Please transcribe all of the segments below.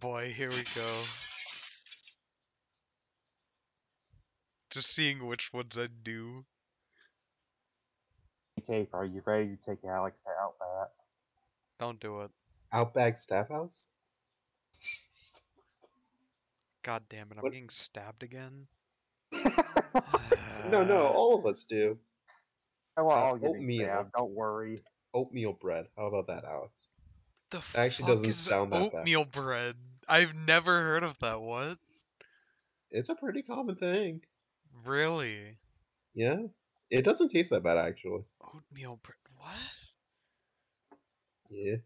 boy, here we go. Just seeing which ones I do. Take, are you ready to take Alex to Outback? Don't do it. Outback Staff House? God damn it, I'm What- getting stabbed again. No, no, all of us do. Oh, We're Uh, all getting oatmeal. stabbed, don't worry. Oatmeal bread. How about that, Alex? The actually fuck doesn't is sound that bad. oatmeal bread. I've never heard of that. What? It's a pretty common thing. Really? Yeah. It doesn't taste that bad, actually. Oatmeal bread? What? Yeah.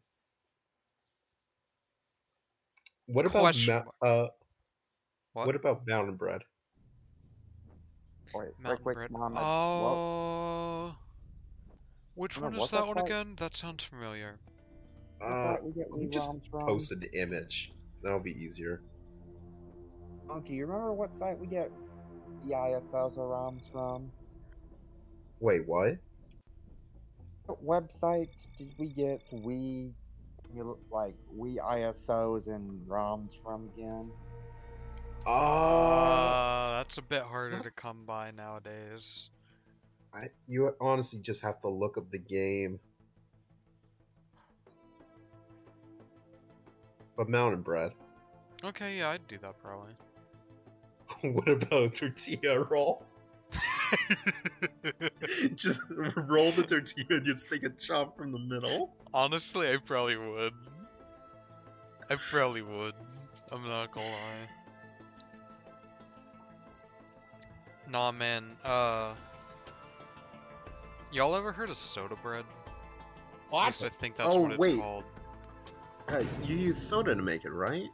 What about Question mou- mark. uh? What? What about mountain bread? Wait, Mountain quick, bread. Mom, what- Oh. Which one is that that one called? again? That sounds familiar. What Uh, we get let me just ROMs from? post an image. That'll be easier. Oh, do you remember what site we get the ISOs or ROMs from? Wait, what? What websites did we get we like we ISOs and ROMs from again? Uh, Uh, that's a bit harder not- to come by nowadays. I, you honestly just have to look up the game. But mountain bread. Okay, yeah, I'd do that probably. what about a tortilla roll? just roll the tortilla and just take a chop from the middle. Honestly, I probably would. I probably would. I'm not gonna lie. Nah, man. Uh, y'all ever heard of soda bread? What? I think that's Oh, what it's wait. called. Uh, you use soda to make it, right?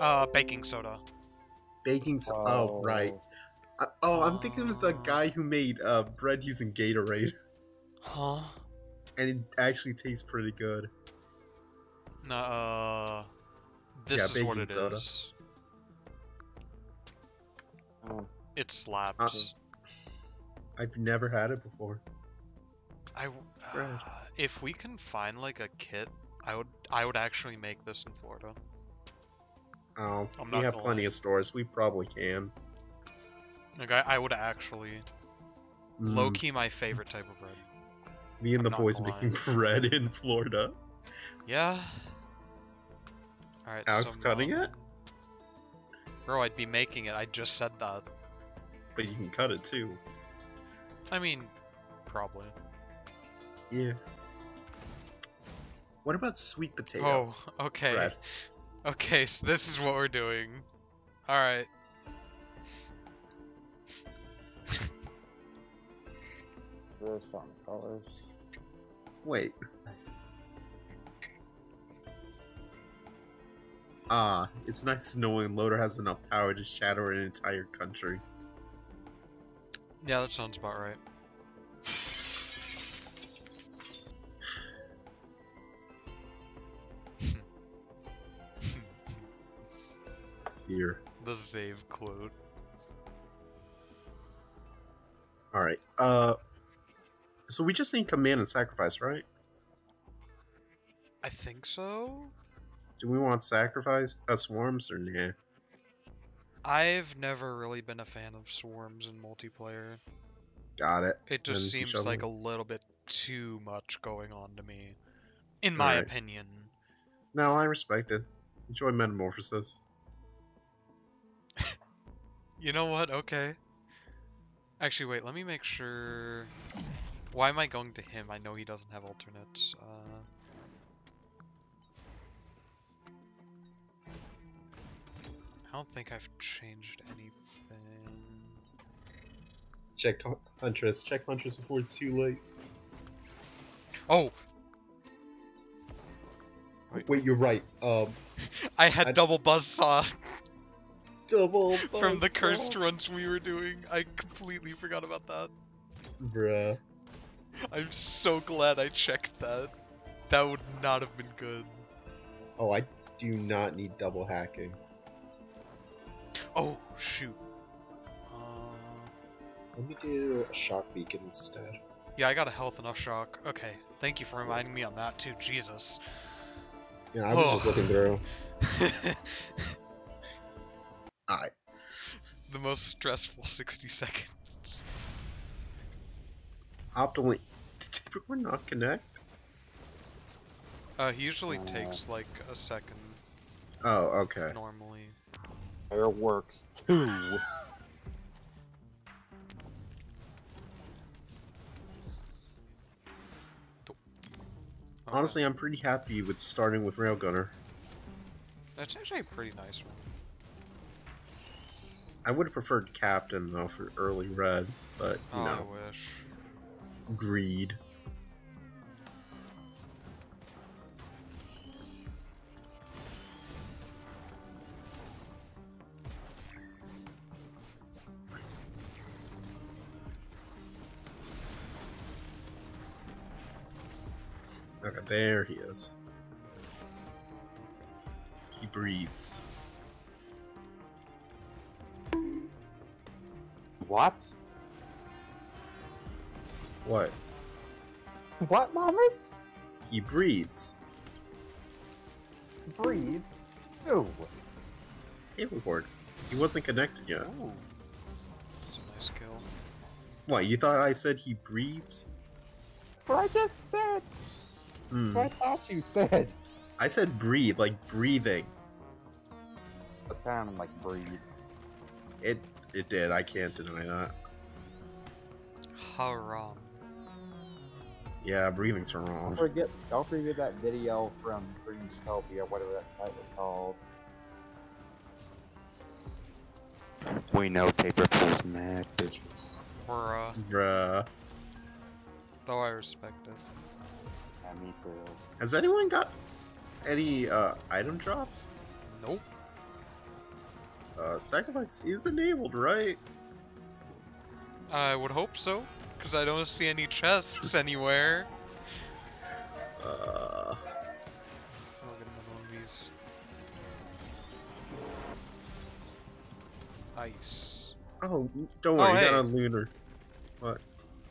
Uh, baking soda. Baking soda. Oh, right. Uh, oh, I'm thinking of the Uh. guy who made uh, bread using Gatorade, Huh? and it actually tastes pretty good. Nah, uh, this Yeah, is what baking it is. soda. Oh, It slaps. I've never had it before. I bread. if we can find like a kit, I would I would actually make this in Florida. Oh, I'm we have plenty lie. of stores. We probably can. Like I, I would actually Mm, low key my favorite type of bread. Me and I'm the boys making bread in Florida. Yeah. All right. Alex so, cutting it? Bro, I'd be making it. I just said that. But you can cut it too. I mean, probably. Yeah. What about sweet potato? Oh, okay. bread? Okay, so this is what we're doing. All right. there's some colors. Wait. Ah, it's nice knowing Loader has enough power to shatter an entire country. Yeah, that sounds about right. Fear. the save quote. Alright, uh. So we just need command and sacrifice, right? I think so. Do we want sacrifice? Uh, swarms or nah? I've never really been a fan of swarms in multiplayer. Got it. It just Then seems like a little bit too much going on to me. In my Alright. opinion. No, I respect it. Enjoy metamorphosis. You know what? Okay. Actually, wait, let me make sure. Why am I going to him? I know he doesn't have alternates. Uh... I don't think I've changed anything. Check Hun- Huntress. Check Huntress before it's too late. Oh! Wait. Wait, you're right. Um, I had I- double buzzsaw double from the buzzsaw. cursed runs we were doing. I completely forgot about that. Bruh. I'm so glad I checked that. That would not have been good. Oh, I do not need double hacking. Oh, shoot. Uh, Let me do a shock beacon instead. yeah, I got a health and a shock. Okay, thank you for reminding me on that too. Jesus. Yeah, I was just Oh. looking through. I the most stressful 60 seconds. optimally. Did everyone not connect? Uh, he usually Uh. takes like a second Oh, okay. normally. Fireworks two. Okay. Honestly, I'm pretty happy with starting with Railgunner. that's actually a pretty nice one. I would have preferred Captain though for early red, but you Oh, know, I wish. greed. Okay, there he is. He breathes. What? What? What moments? He breathes. Breathe. Ew. Table board. He wasn't connected yet. Ooh. That's a nice kill. What, you thought I said he breathes? That's what I just said. Hmm. What I thought you said. I said breathe, like breathing. It sounded like breathe. It it did, I can't deny that. Haram. Yeah, breathing's Don't wrong. forget, don't forget that video from Greenscopia, whatever that site was called. We know paper pulls mad bitches. Or, uh, Bruh. though I respect it. Yeah, me too. Has anyone got any uh item drops? Nope. Uh sacrifice is enabled, right? I would hope so, because I don't see any chests anywhere. Uh I'll get another one of these. Ice. oh don't Oh, worry, you got a lunar. What?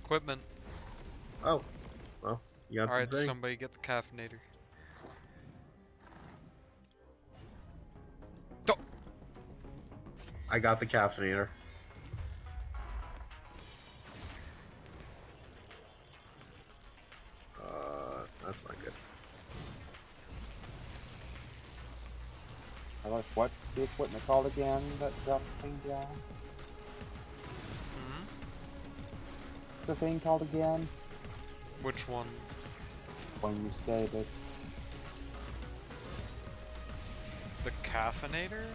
Equipment. Oh. Well, you got Alright, the thing. somebody get the caffeinator. I got the caffeinator. Uh that's not good. I was, what's the equipment called again that drops things down? Hmm? The thing called again? Which one? When you stated. The caffeinator?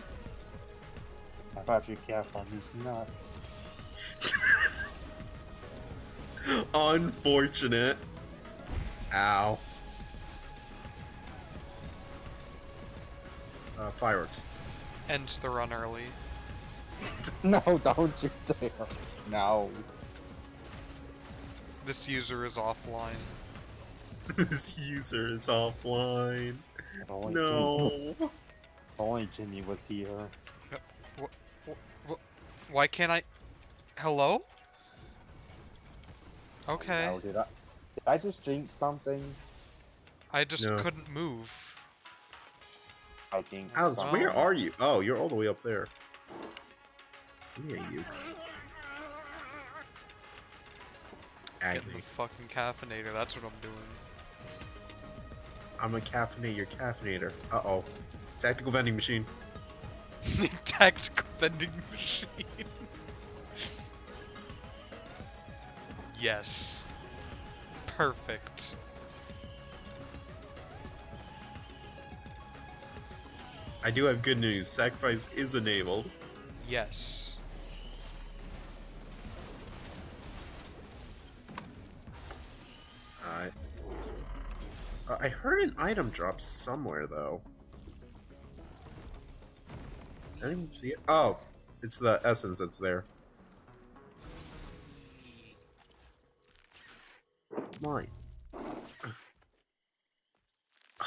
I thought you kept on these nuts. Unfortunate. Ow. Uh, fireworks. Ends the run early. No, don't you dare. No. This user is offline. this user is offline. If Only No. if only Jimmy was here. Why can't I? Hello? Oh, Okay. no, did I? Did I just jinx something? I just No. couldn't move. I jinxed Alex, something. where are you? Oh, you're all the way up there. Yeah, you. Getting the fucking caffeinator, that's what I'm doing. I'm a caffeinate your caffeinator. Uh oh. Tactical vending machine. Tactical vending machine. yes. Perfect. I do have good news. Sacrifice is enabled. Yes. Uh, I heard an item drop somewhere though. I didn't even see it. Oh, it's the essence that's there. Mine.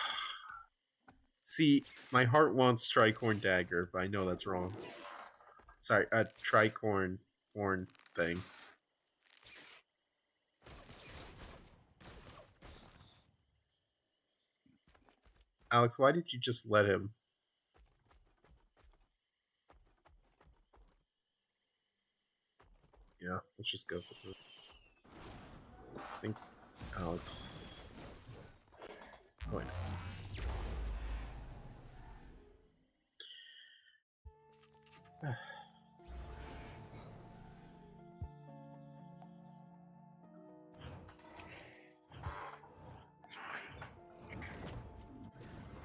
See, my heart wants tricorn dagger, but I know that's wrong. Sorry, a tricorn horn thing. Alex, why did you just let him? Yeah, let's just go for it. I think Alex. Oh, wait.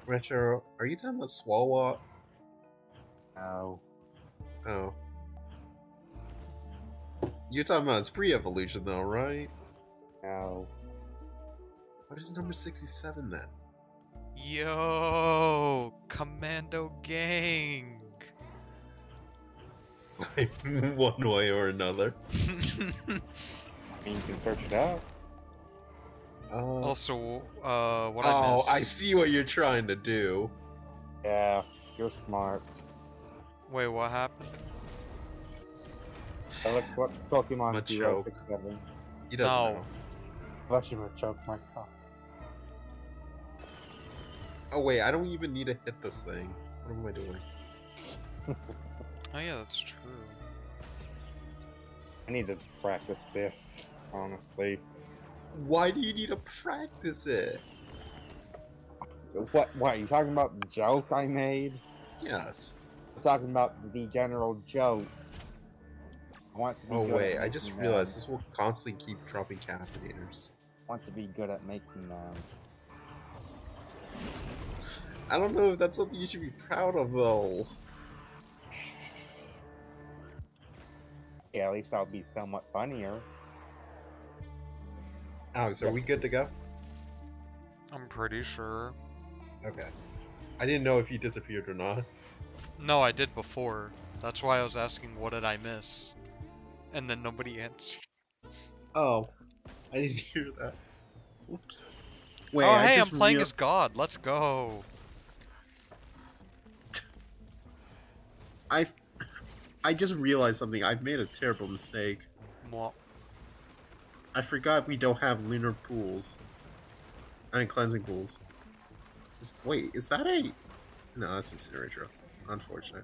Retro, are you talking about Swalwalk? No. Oh. You're talking about its pre-evolution though, right? No. What is number 67 then? Yo, Commando Gang. One way or another. I mean, you can search it out. Uh, also, uh, what I oh, missed. I see what you're trying to do. Yeah, you're smart. Wait, what happened? So let's what Pokemon Machoke. 067. He doesn't No. know. Unless you Machoke my god. Oh wait, I don't even need to hit this thing. What am I doing? Oh yeah, that's true. I need to practice this, honestly. Why do you need to practice it? What? What? You talking about the joke I made? Yes. I'm talking about the general jokes. I want to be Oh good at wait, I just um, realized them. this will constantly keep dropping caffeinators. want to be good at making them. I don't know if that's something you should be proud of though. Yeah, at least I'll be somewhat funnier. Alex, are we good to go? I'm pretty sure. Okay. I didn't know if you disappeared or not. No, I did before. That's why I was asking what did I miss? And then nobody answered. Oh, I didn't hear that. Whoops. Wait, oh, I hey, I'm playing as God. Let's go. I, I just realized something. I've made a terrible mistake. Mwah. I forgot we don't have lunar pools. I mean, cleansing pools. Is- wait, is that a? No, that's incinerator. Unfortunate.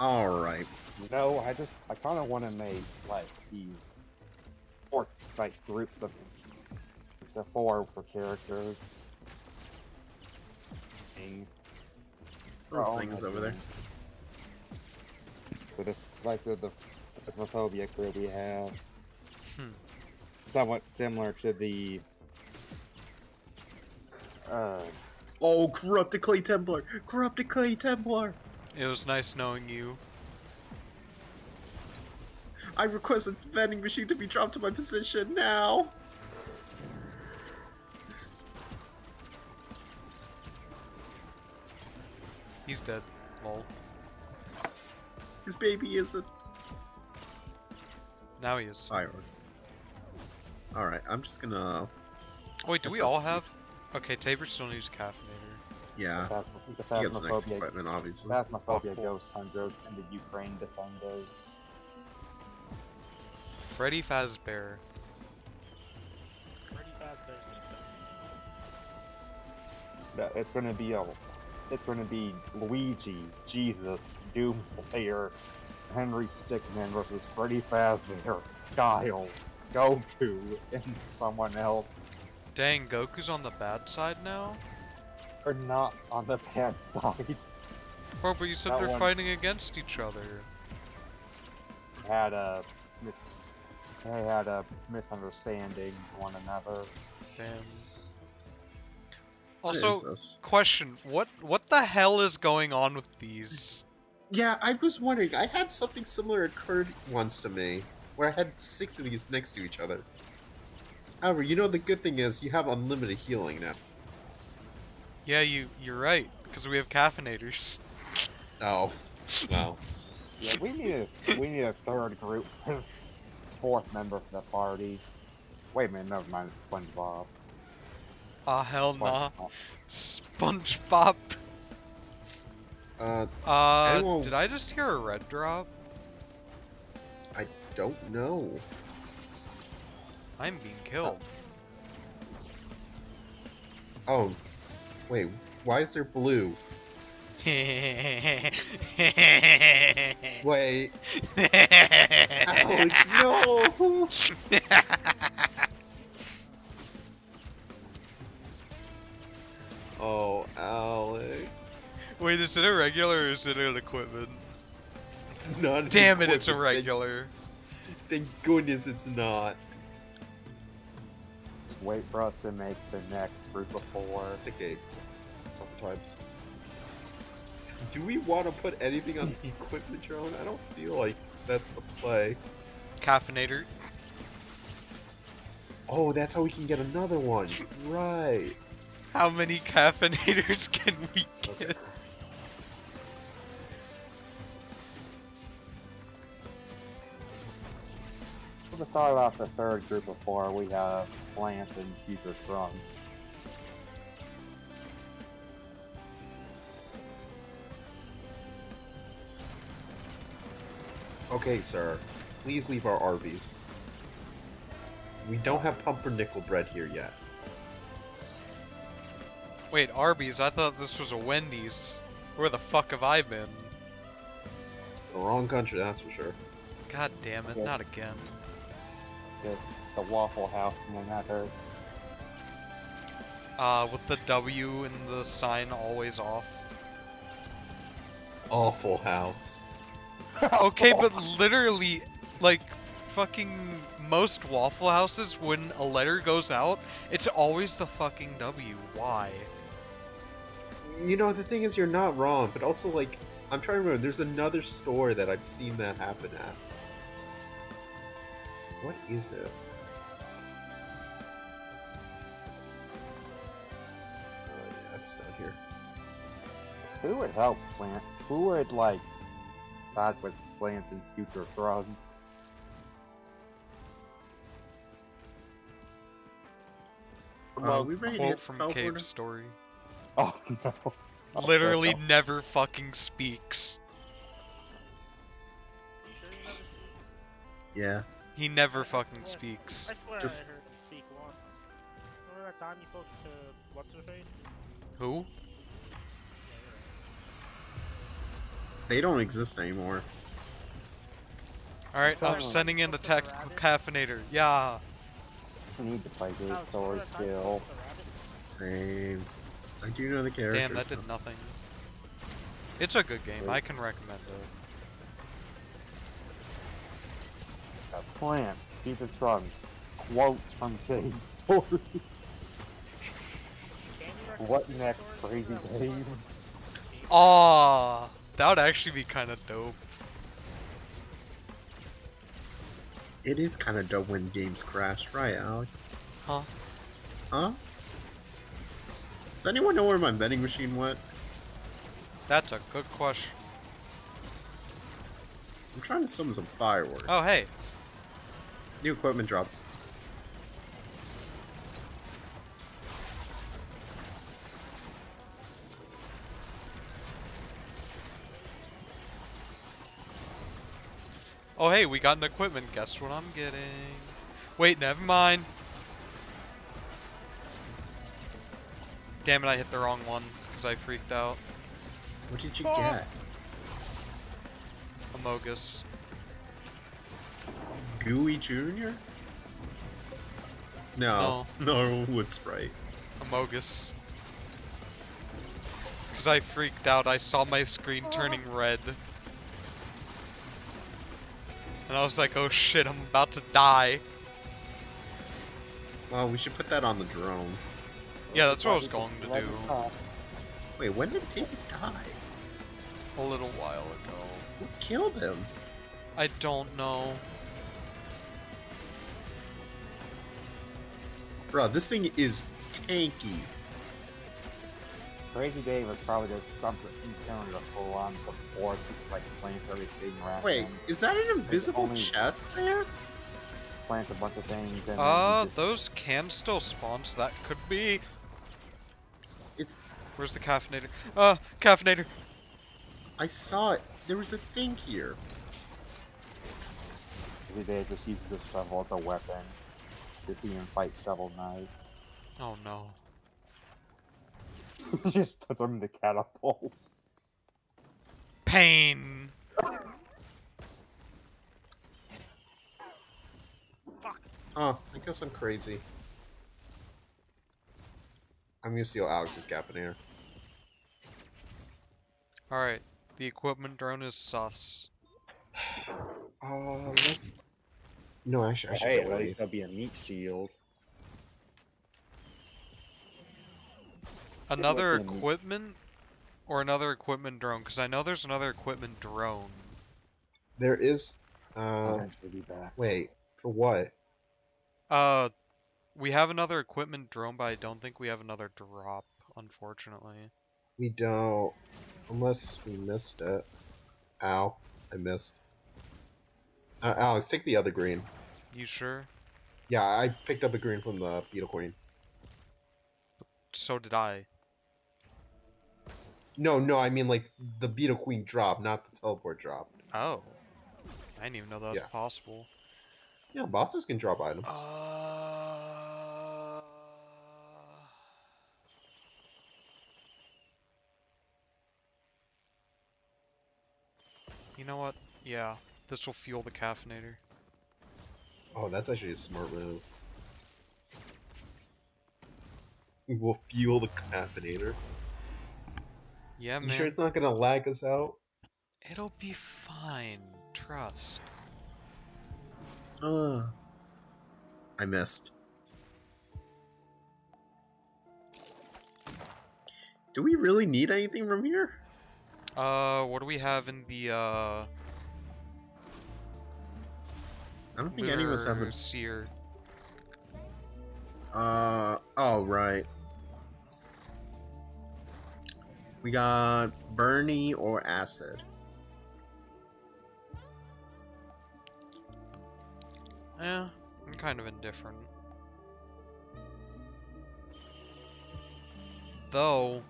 All right. You know, I just I kind of want to make like these four like groups of of four for characters. Those things over there. With the like with the Phasmophobia crew we have. Hmm. Somewhat similar to the uh Oh, corrupted clay Templar! Corrupted clay Templar! It was nice knowing you. I request a vending machine to be dropped to my position now. He's dead. Lol. His baby isn't. Now he is. Firework. All right, I'm just gonna. Wait, do we all have? Okay, Tabor still needs caffeinator. Yeah, Phasmo- the he gets next Phasmophobia equipment, obviously. Phasmophobia Oh, cool. Ghost Hunter and the Ukraine Defenders. Freddy Fazbear. Freddy Fazbear needs something. That it's gonna be a, it's gonna be Luigi, Jesus, Doomslayer, Henry Stickmin versus Freddy Fazbear, Guile, Goku, and someone else. Dang, Goku's on the bad side now? Are not on the bad side. Bro, but you said That they're one- fighting against each other. Had a mis, they had a misunderstanding one another. Damn. Also, question: What what the hell is going on with these? Yeah, I was wondering. I had something similar occurred once to me, where I had six of these next to each other. However, you know the good thing is you have unlimited healing now. Yeah, you you're right because we have caffeinators. Oh, well. Yeah, we need a we need a third group, fourth member for the party. Wait a minute, never mind. It's SpongeBob. Ah hell nah. SpongeBob. SpongeBob. Uh, Uh, Anyone- did I just hear a red drop? I don't know. I'm being killed. Oh, wait. Why is there blue? Wait. Alex, no! Oh, Alex. Wait, is it a regular or is it an equipment? It's not. an Damn it, it's a regular. Thank goodness it's not. Wait for us to make the next group of four. It's okay. Sometimes. Do we want to put anything on the equipment drone? I don't feel like that's the play. Caffeinator. Oh, that's how we can get another one. Right. How many caffeinators can we get? To start off the third group of four, we have Plant and Future Trunks. Okay, sir. Please leave our Arby's. We don't have pumpernickel bread here yet. Wait, Arby's? I thought this was a Wendy's. Where the fuck have I been? The wrong country, that's for sure. God damn it, Yeah. not again. The, the Waffle House in the Nether. Uh, with the W and the sign always off. Awful house. Okay, but literally, like, fucking most Waffle Houses, when a letter goes out, it's always the fucking W. Why? You know, the thing is, you're not wrong, but also, like, I'm trying to remember, there's another store that I've seen that happen at. What is it? Oh, yeah, it's down here. Who would help Plant? Who would, like, side with Plant and Future Trunks? Uh, we ready Quote hit from teleporter? Cave Story. oh no. Oh, Literally no. never fucking speaks. Sure he? Yeah. He never fucking speaks. I swear Just- I heard him speak once. They don't exist anymore. Alright, I'm sending in the Spoke to the tactical caffeinator. Yeah. I need to play Cave Alex, Story remember that time he still. spoke to rabbits? Same. I do know the characters. Damn, that did though. nothing. It's a good game. Wait. I can recommend it. Uh, Plant, Future Trunks. Quote from Cave Story. Can you recommend what next crazy That was game? Aw, that would actually be kind of dope. It is kind of dope when games crash, right, Alex? Huh? Huh? Does anyone know where my vending machine went? That's a good question. I'm trying to summon some fireworks. Oh, hey. New equipment drop. Oh, hey, we got an equipment. Guess what I'm getting? Wait, never mind. Damn it, I hit the wrong one because I freaked out. What did you Oh. get? Amogus. Gooey Jr.? No. No, Wood Sprite. Amogus. Because I freaked out. I saw my screen oh. turning red. And I was like, oh shit, I'm about to die. Well, we should put that on the drone. Yeah, that's what I was going to do Wait, when did Tater die? a little while ago. What killed him? I don't know. Bro, this thing is tanky. Crazy Dave was probably just something similar to full on support, just like plant everything around Wait, him, is that an invisible chest there? plant a bunch of things, and Uh, just- those can still spawn, so that could be. It's. Where's the caffeinator? Uh, caffeinator. I saw it. There was a thing here. Crazy Dave just uses the shovel as a weapon to see him fight Shovel Knight. Oh no. just puts him in the catapult. Pain. Oh, I guess I'm crazy. I'm gonna steal Alex's Capinator. Alright, the equipment drone is sus. Uh, let's. No, actually, I should Hey, get at one of least these. that'll be a meat shield. Another equipment? Or another equipment drone? Because I know there's another equipment drone. There is. Uh, be back. wait. For what? Uh, we have another equipment drone, but I don't think we have another drop, unfortunately. We don't. Unless we missed it. Ow. I missed. Uh, Alex, take the other green. You sure? Yeah, I picked up a green from the Beetle Queen. So did I. No, no, I mean like the Beetle Queen drop, not the teleport drop. Oh. I didn't even know that was Yeah. possible. Yeah, bosses can drop items. Uh... You know what? Yeah, this will fuel the caffeinator. Oh, that's actually a smart move. We'll fuel the caffeinator. Yeah, You man. sure it's not gonna lag us out? It'll be fine. Trust. Uh, I missed. Do we really need anything from here? Uh, what do we have in the, uh... I don't think any of us have a... Seer? Uh, oh, right. We got Bernie or Acid. Eh, I'm kind of indifferent. Though,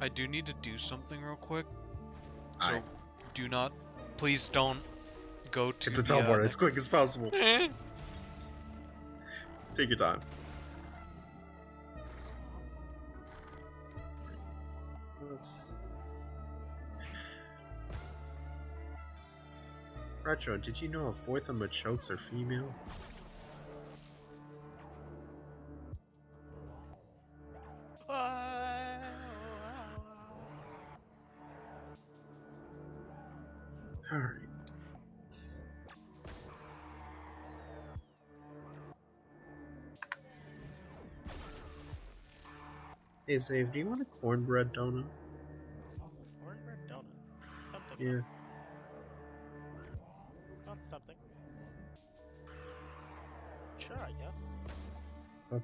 I do need to do something real quick. So, Aye. do not, please don't go to Get the uh, teleport as quick as possible. Take your time. Retro, did you know a fourth of Machokes are female? Alright. Hey, Save, do you want a cornbread donut? Oh, cornbread donut. Yeah.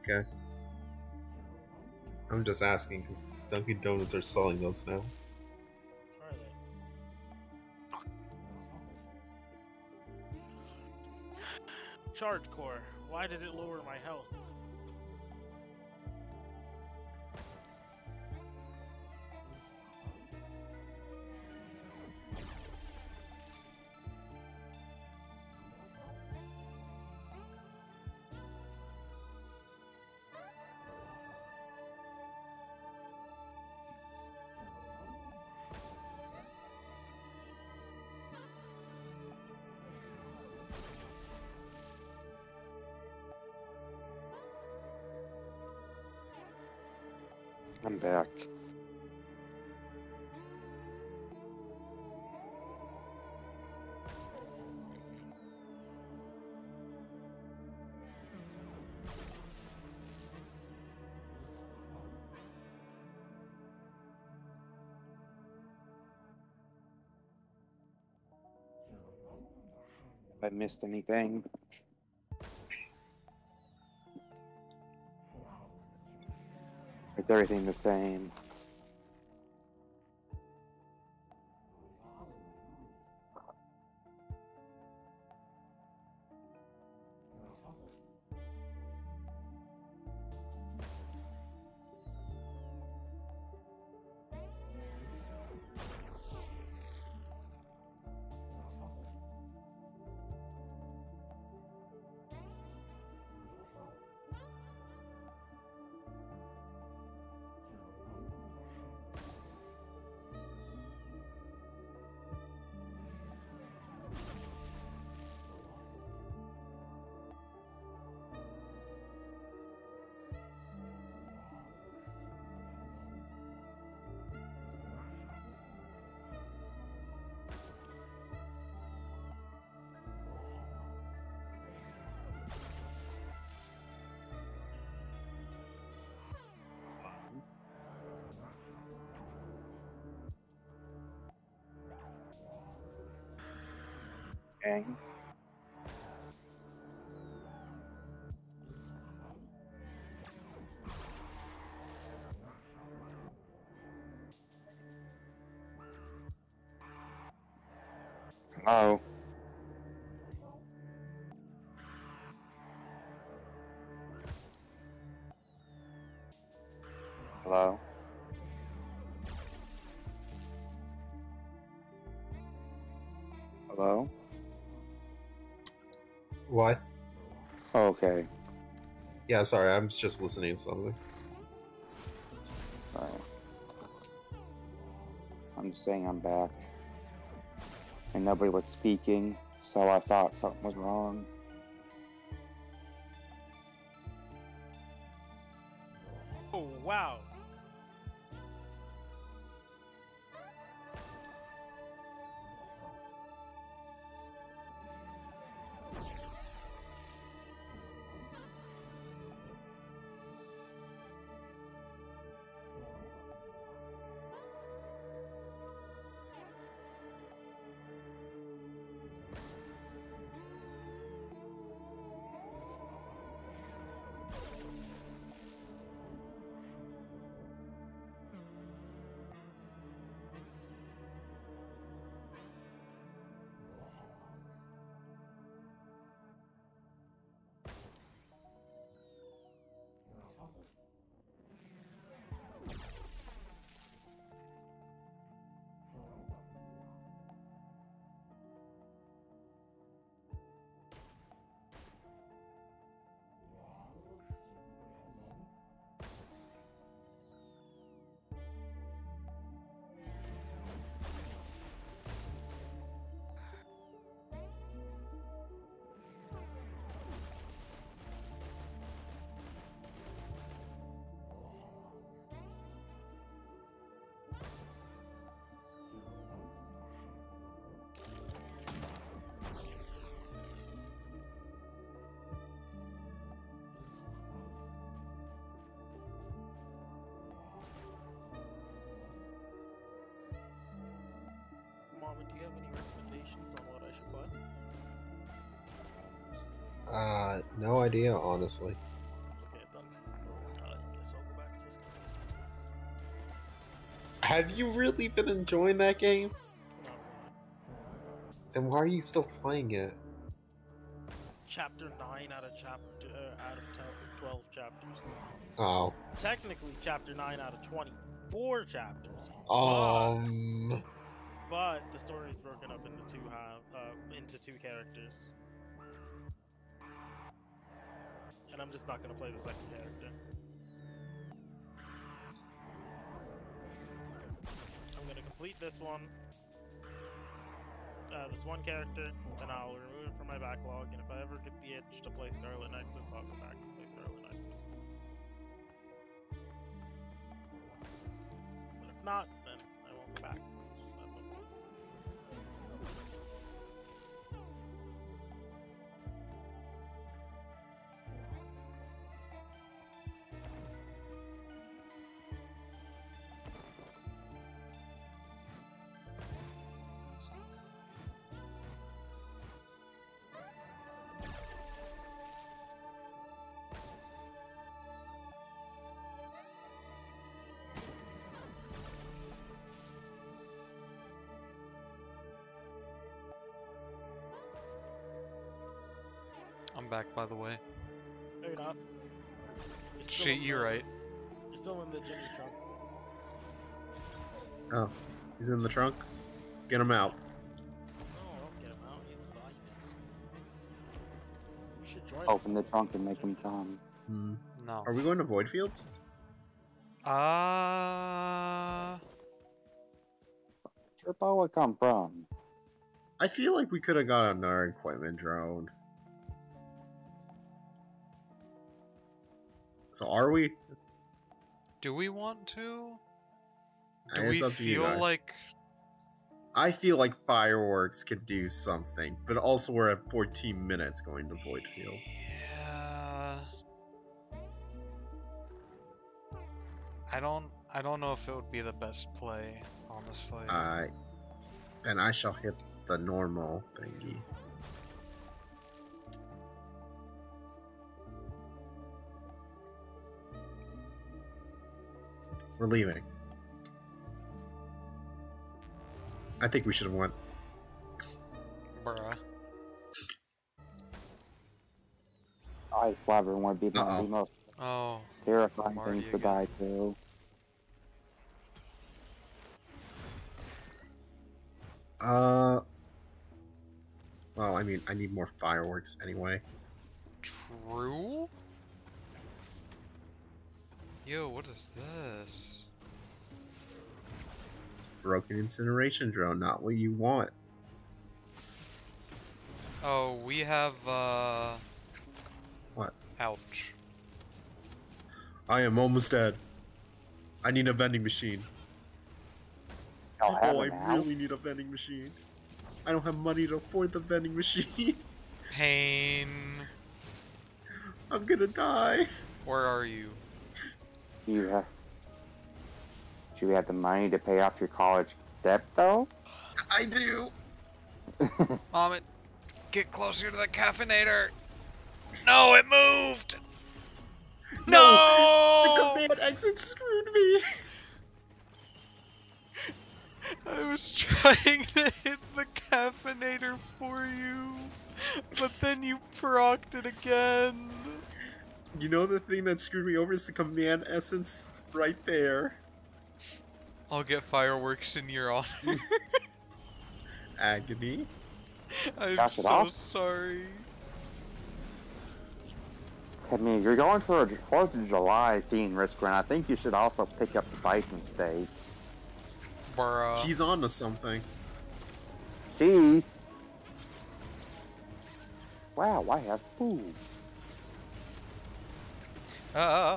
Okay. I'm just asking because Dunkin' Donuts are selling those now. Charge core. Why did it lower my health? If I missed anything. Is everything the same? Oh. Hello. Hello. Hello. What? Oh, okay. Yeah, sorry, I'm just listening to something. Alright. I'm just saying I'm back. And nobody was speaking, so I thought something was wrong. Have any recommendations on what I should buy? Uh, no idea, honestly. Okay, then. Uh, I guess I'll go back to school. Have you really been enjoying that game? Then why are you still playing it? Chapter 9 out of chapter uh, out of 12 chapters. Oh. Technically chapter 9 out of 24 chapters. Um. But the story is broken up into two uh, into two characters. And I'm just not gonna play the second character. I'm gonna complete this one. Uh, this one character, then I'll remove it from my backlog, and if I ever get the itch to play Scarlet Nexus, I'll go back and play Scarlet Nexus. But if not, I'm back, by the way. No, you're not. You're Shit, you're the- right. You're still in the Jimmy trunk. Oh, he's in the trunk. Get him out. No, don't get him out. He's vibing. You should join us Open the trunk and make him adventure. come. Hmm. No. Are we going to Void Fields? Uh, Where Boa come from? I feel like we could have got another equipment drone. So are we? do we want to? Uh, Do it's we up to you feel like I feel like fireworks could do something, but also we're at 14 minutes going to Void Field. Yeah. I don't. I don't know if it would be the best play, honestly. I then I shall hit the normal thingy. We're leaving. I think we should have went. Bruh. Ice Wyvern would be one of Uh-oh. the most Oh. terrifying Marty things to die to. Uh. Well, I mean, I need more fireworks anyway. True? Yo, what is this? Broken incineration drone, not what you want. Oh, we have, uh... What? Ouch. I am almost dead. I need a vending machine. Y'all oh, I now? really need a vending machine. I don't have money to afford the vending machine. Pain. I'm gonna die. Where are you? You have. Do you have the money to pay off your college debt, though? I do. Mom, it... Get closer to the caffeinator! No, it moved! No! The command essence screwed me. I was trying to hit the caffeinator for you, but then you procced it again. You know the thing that screwed me over is the command essence right there. I'll get fireworks in your honor. Agony. I'm Pass so off? sorry. I mean, you're going for a 4th of July theme risk run. I think you should also pick up the Bison Steak. Bruh. He's on to something. See? Wow, I have boobs. Uh,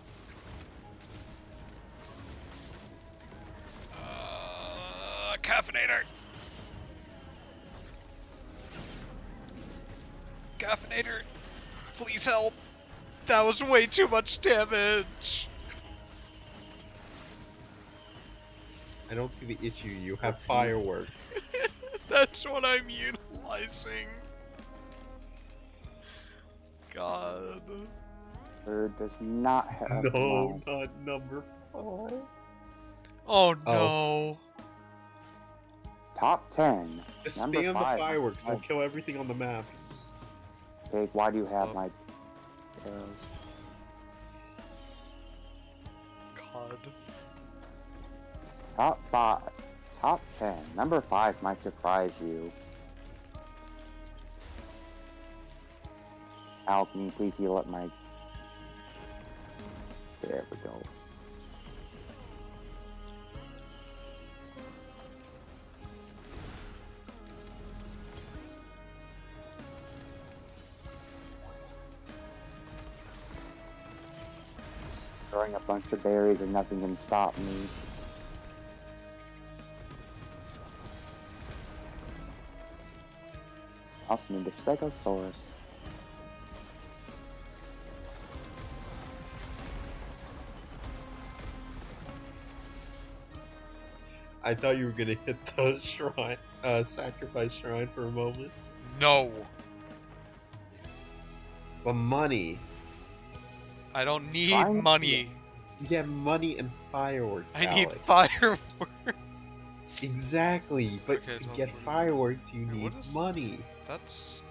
uh, caffeinator. Caffeinator, please help. That was way too much damage. I don't see the issue. You have fireworks. That's what I'm utilizing. God. Bird does not have no, money. not number five. Oh, oh no. Oh. Top 10. Just Number spam the fireworks. They'll kill everything on the map. Pig, why do you have Oh. my arrows? God. Top 5. Top 10. Number 5 might surprise you. Al, can you please heal up my... There we go. Throwing a bunch of berries and nothing can stop me. Also need the Stegosaurus. I thought you were gonna hit the shrine, uh, sacrifice shrine for a moment. No. But money. I don't need Fine. money. You get money and fireworks. I need fireworks. Exactly, but Okay, to so- get fireworks, you Wait, need what is- money. That's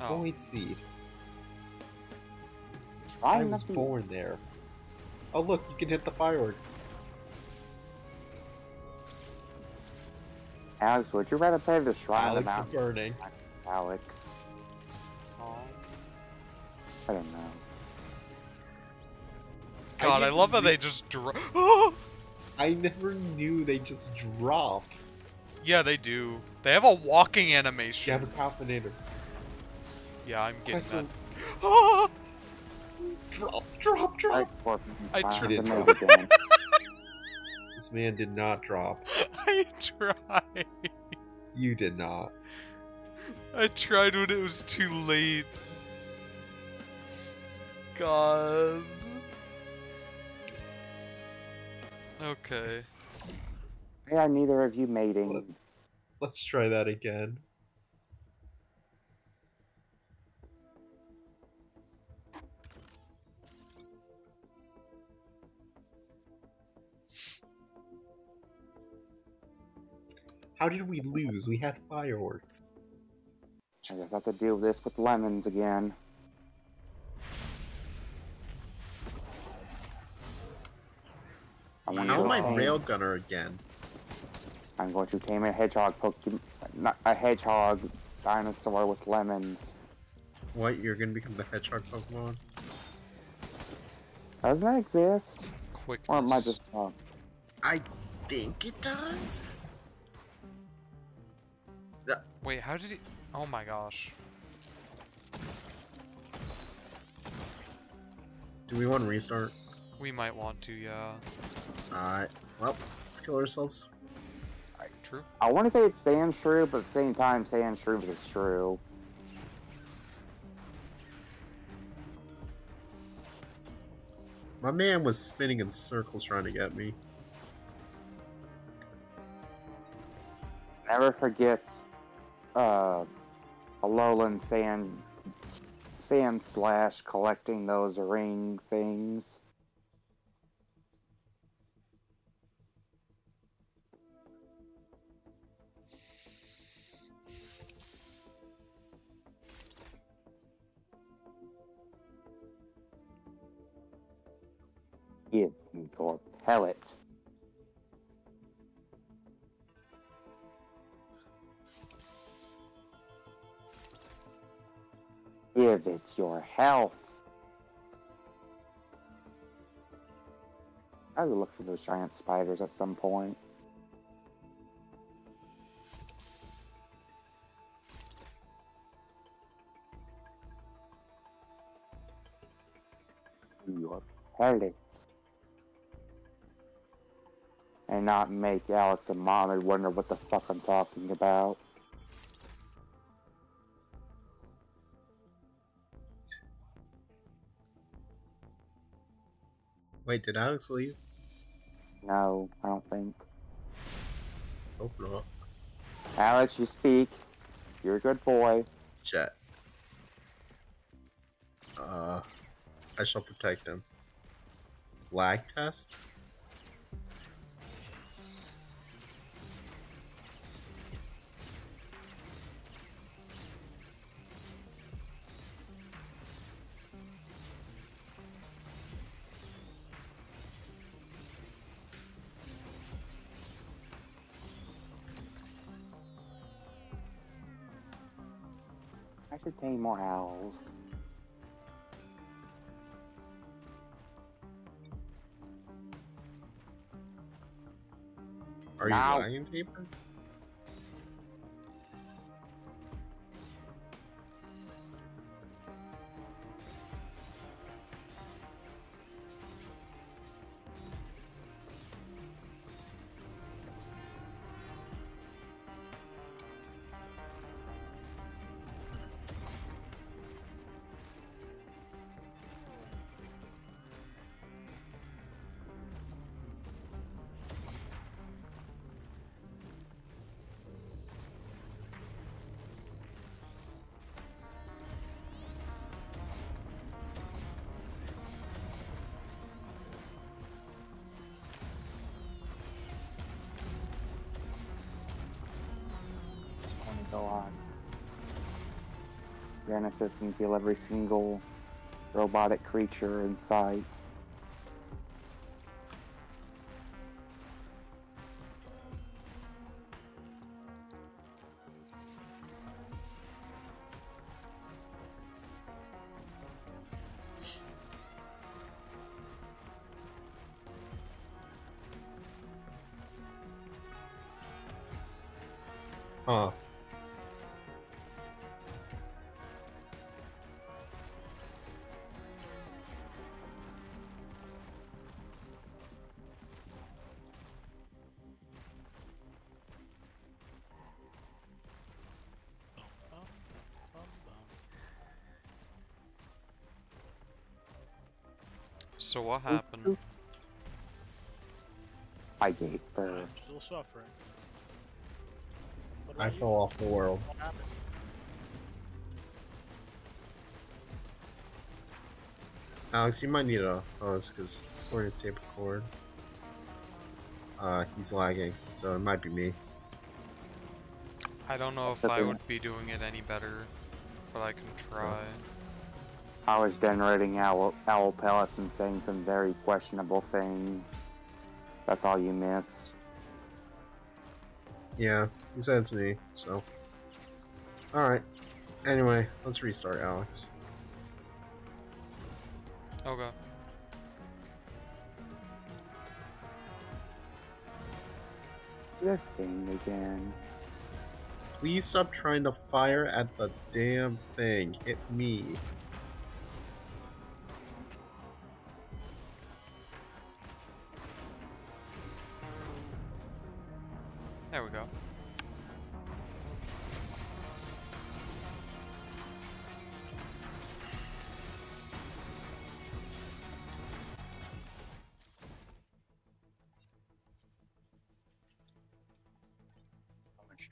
A Oh. void seed. Try I was born there. Oh look, you can hit the fireworks. Alex, would you rather play the Shrine Alex of the the Mountain? burning. Alex. I don't know. God. I, didn't love how they just drop. Oh! I never knew they just drop. Yeah, they do. They have a walking animation. You animation. have a Palpinator. Yeah, I'm getting Question. that. Drop, drop, drop. Alright, Scorpion, I find tried. the move. This man did not drop. I tried. You did not. I tried when it was too late. God. Okay. Why are neither of you mating? Let's try that again. How did we lose? We had fireworks. I guess I have to deal with this with lemons again. I want to How go am I railgunner again? I'm going to tame a hedgehog Pokemon, not a hedgehog dinosaur with lemons. What? You're gonna become the hedgehog Pokemon? Doesn't that exist? Quickness. Or am I just wrong? I think it does. Wait, how did he? Oh my gosh. Do we want to restart? We might want to, yeah. Alright. well, let's kill ourselves. Alright, True. I want to say it's Sandshrew, but at the same time, Sand Shrooms is true. My man was spinning in circles trying to get me. Never forgets uh, Alolan Sand Sandslash collecting those ring things. Give me your pellet. Give it your health. I would look for those giant spiders at some point. Your pellets. And not make Alex and Mohammed wonder what the fuck I'm talking about. Wait, did Alex leave? No, I don't think. Hope not. Alex, you speak. You're a good boy. Jet. Uh, I shall protect him. Lag test? I should tame more owls. Are you lagging, Taper? Genesis and kill every single robotic creature in sight. So what happened? I gate for I'm still suffering. I you? fell off the world. What happened? Alex, you might need a host because we're gonna tape a cord. Uh, he's lagging, so it might be me. I don't know if I would be doing it any better, but I can try. I was generating owl, owl pellets and saying some very questionable things. That's all you missed. Yeah, he said it to me, so. Alright. Anyway, let's restart, Alex. Oh Okay. This thing again. Please stop trying to fire at the damn thing. Hit me.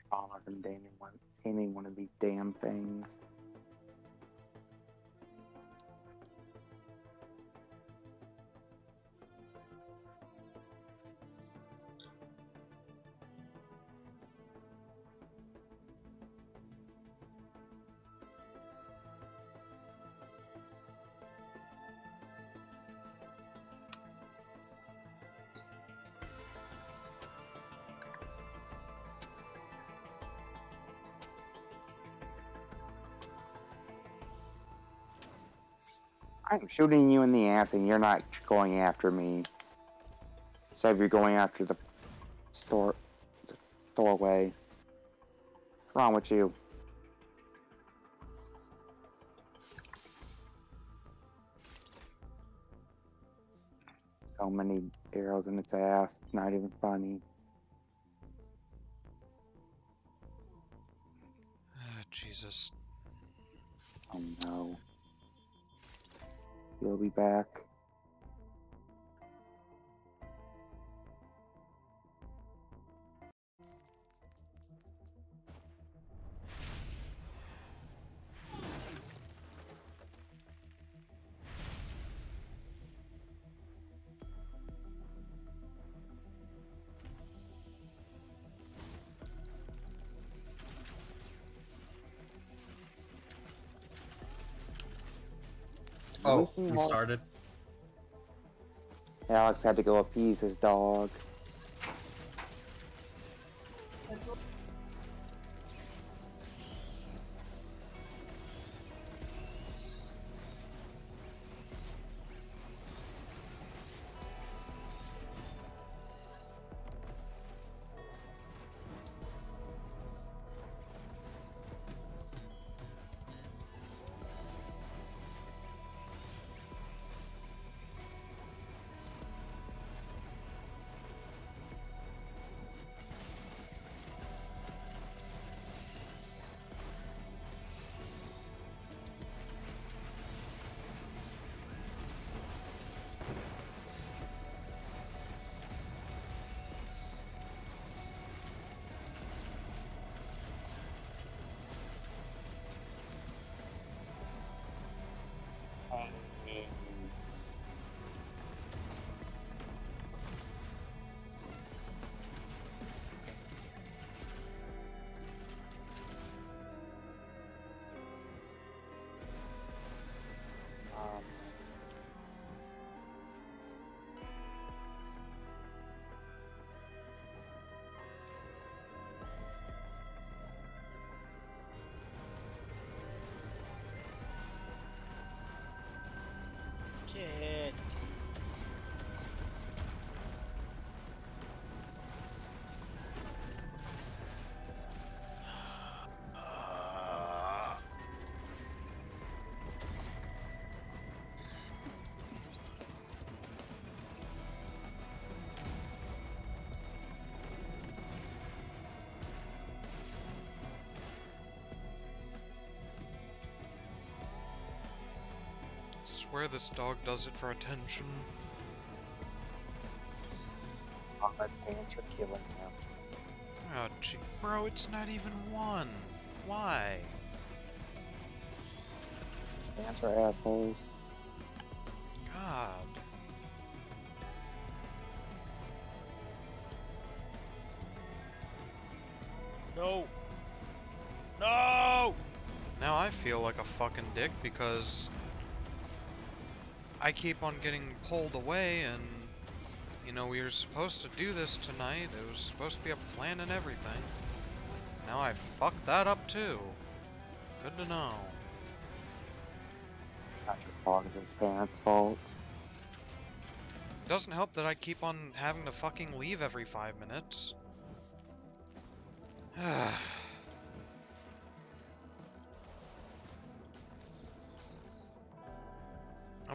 Trauma from aiming one, one of these damn things. Shooting you in the ass and you're not going after me. So you're going after the store the doorway. What's wrong with you? So many arrows in its ass, it's not even funny. Ah, Jesus. Oh no. You'll be back. Started. Alex had to go appease his dog. Swear this dog does it for attention. oh, that's ants are killing him. Oh, gee. Bro, it's not even one. Why? Ants are assholes. God. No. No! Now I feel like a fucking dick because I keep on getting pulled away and you know we were supposed to do this tonight. It was supposed to be a plan and everything. Now I fucked that up too. Good to know. Not your fault, it's his parents' fault. It Doesn't help that I keep on having to fucking leave every five minutes.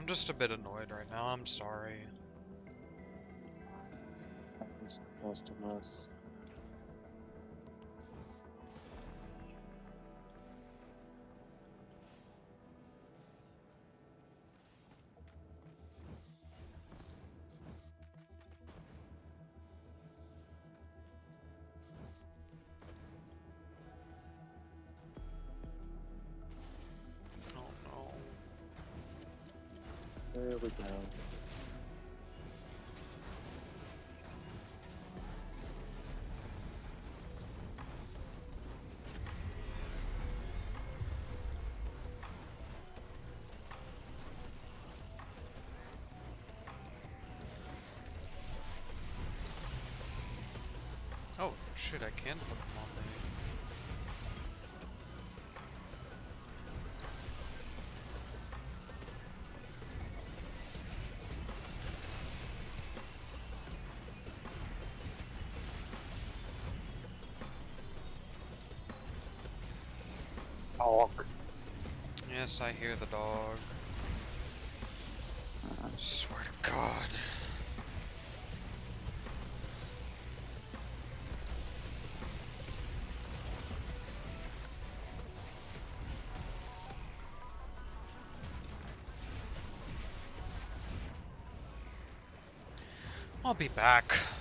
I'm just a bit annoyed right now, I'm sorry. Of us. Shit, I can put them on there. Dog. Yes, I hear the dog. I'll be back.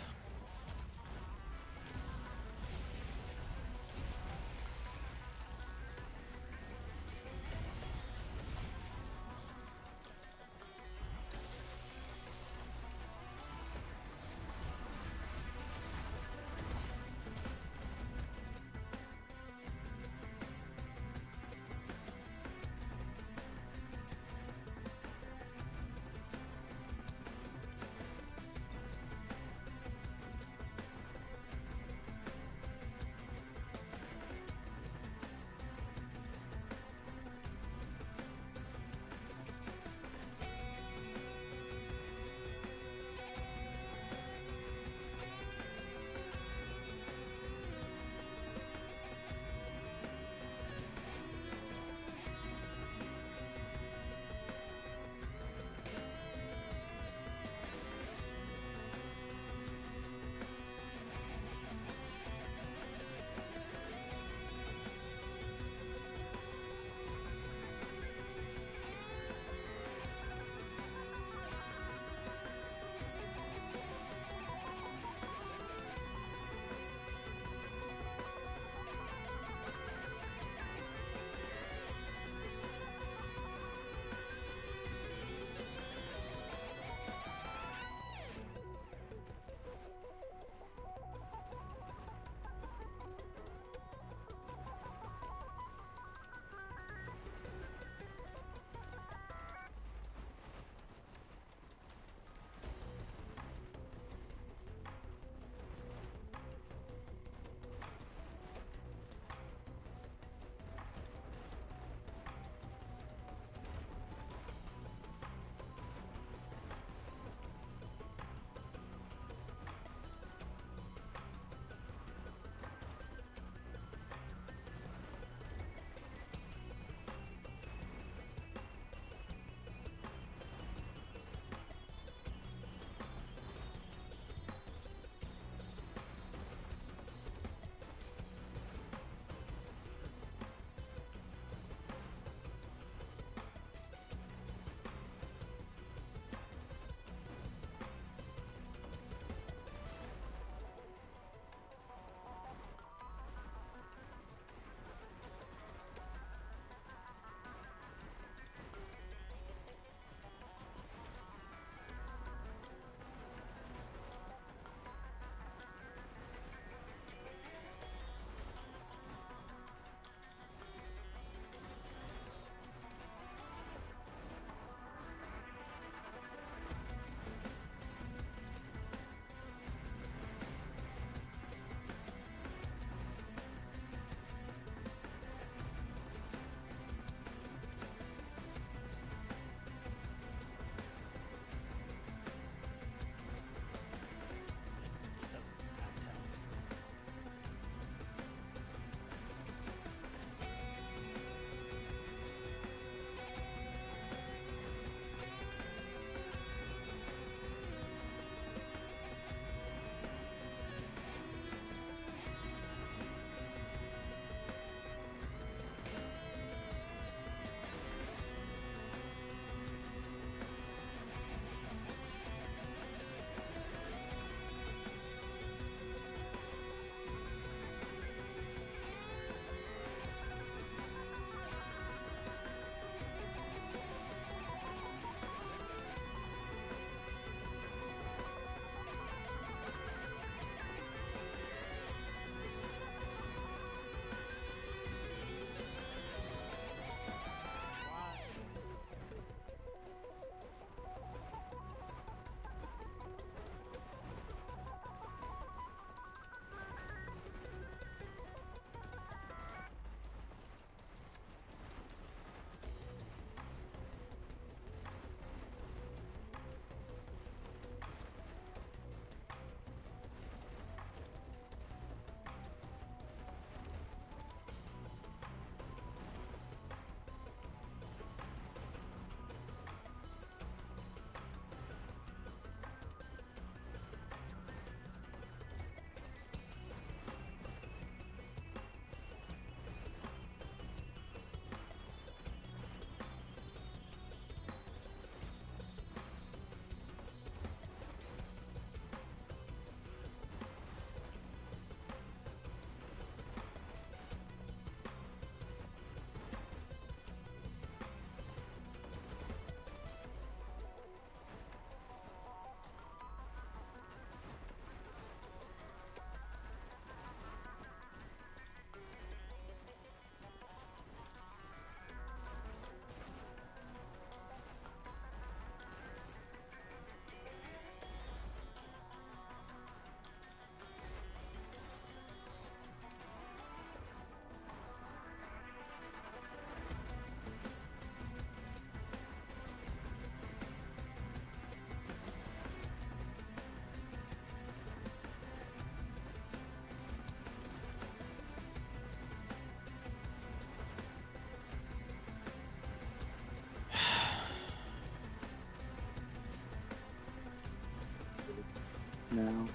Now.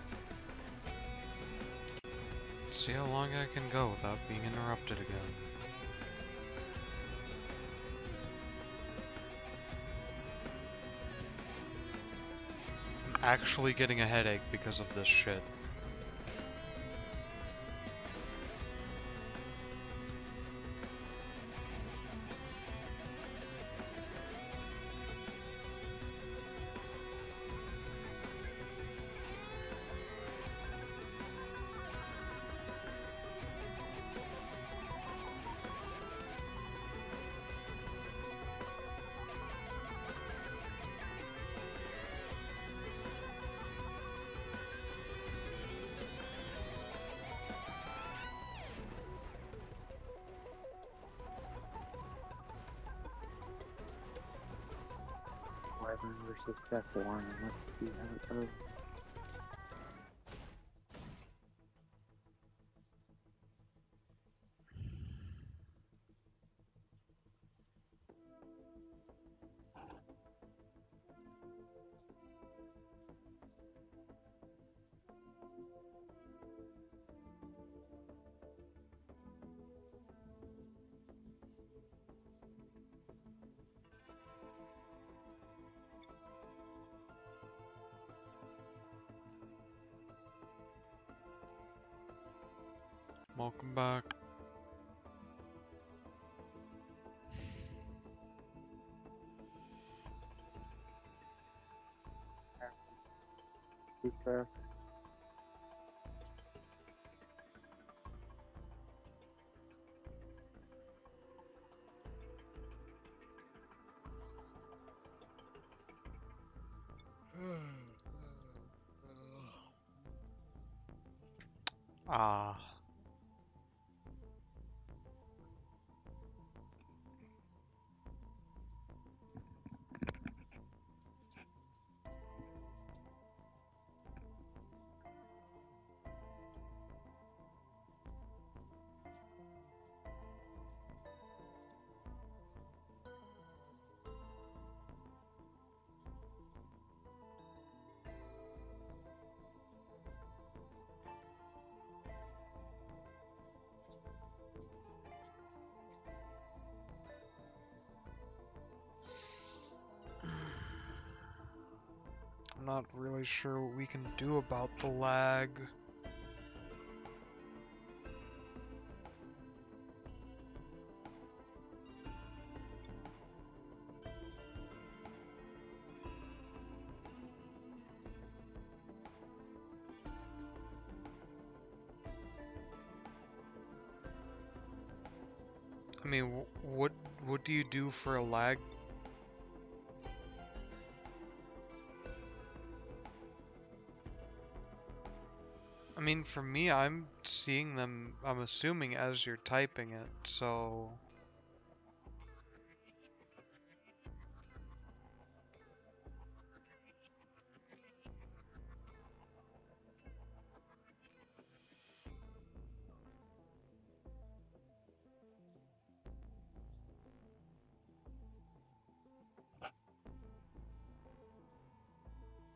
See how long I can go without being interrupted again. I'm actually getting a headache because of this shit. Versus Death Warren. Let's see how it goes. Welcome back. Who's back? Ah. Not really sure what we can do about the lag. I mean, what what do you do for a lag mean, for me, I'm seeing them, I'm assuming, as you're typing it, so...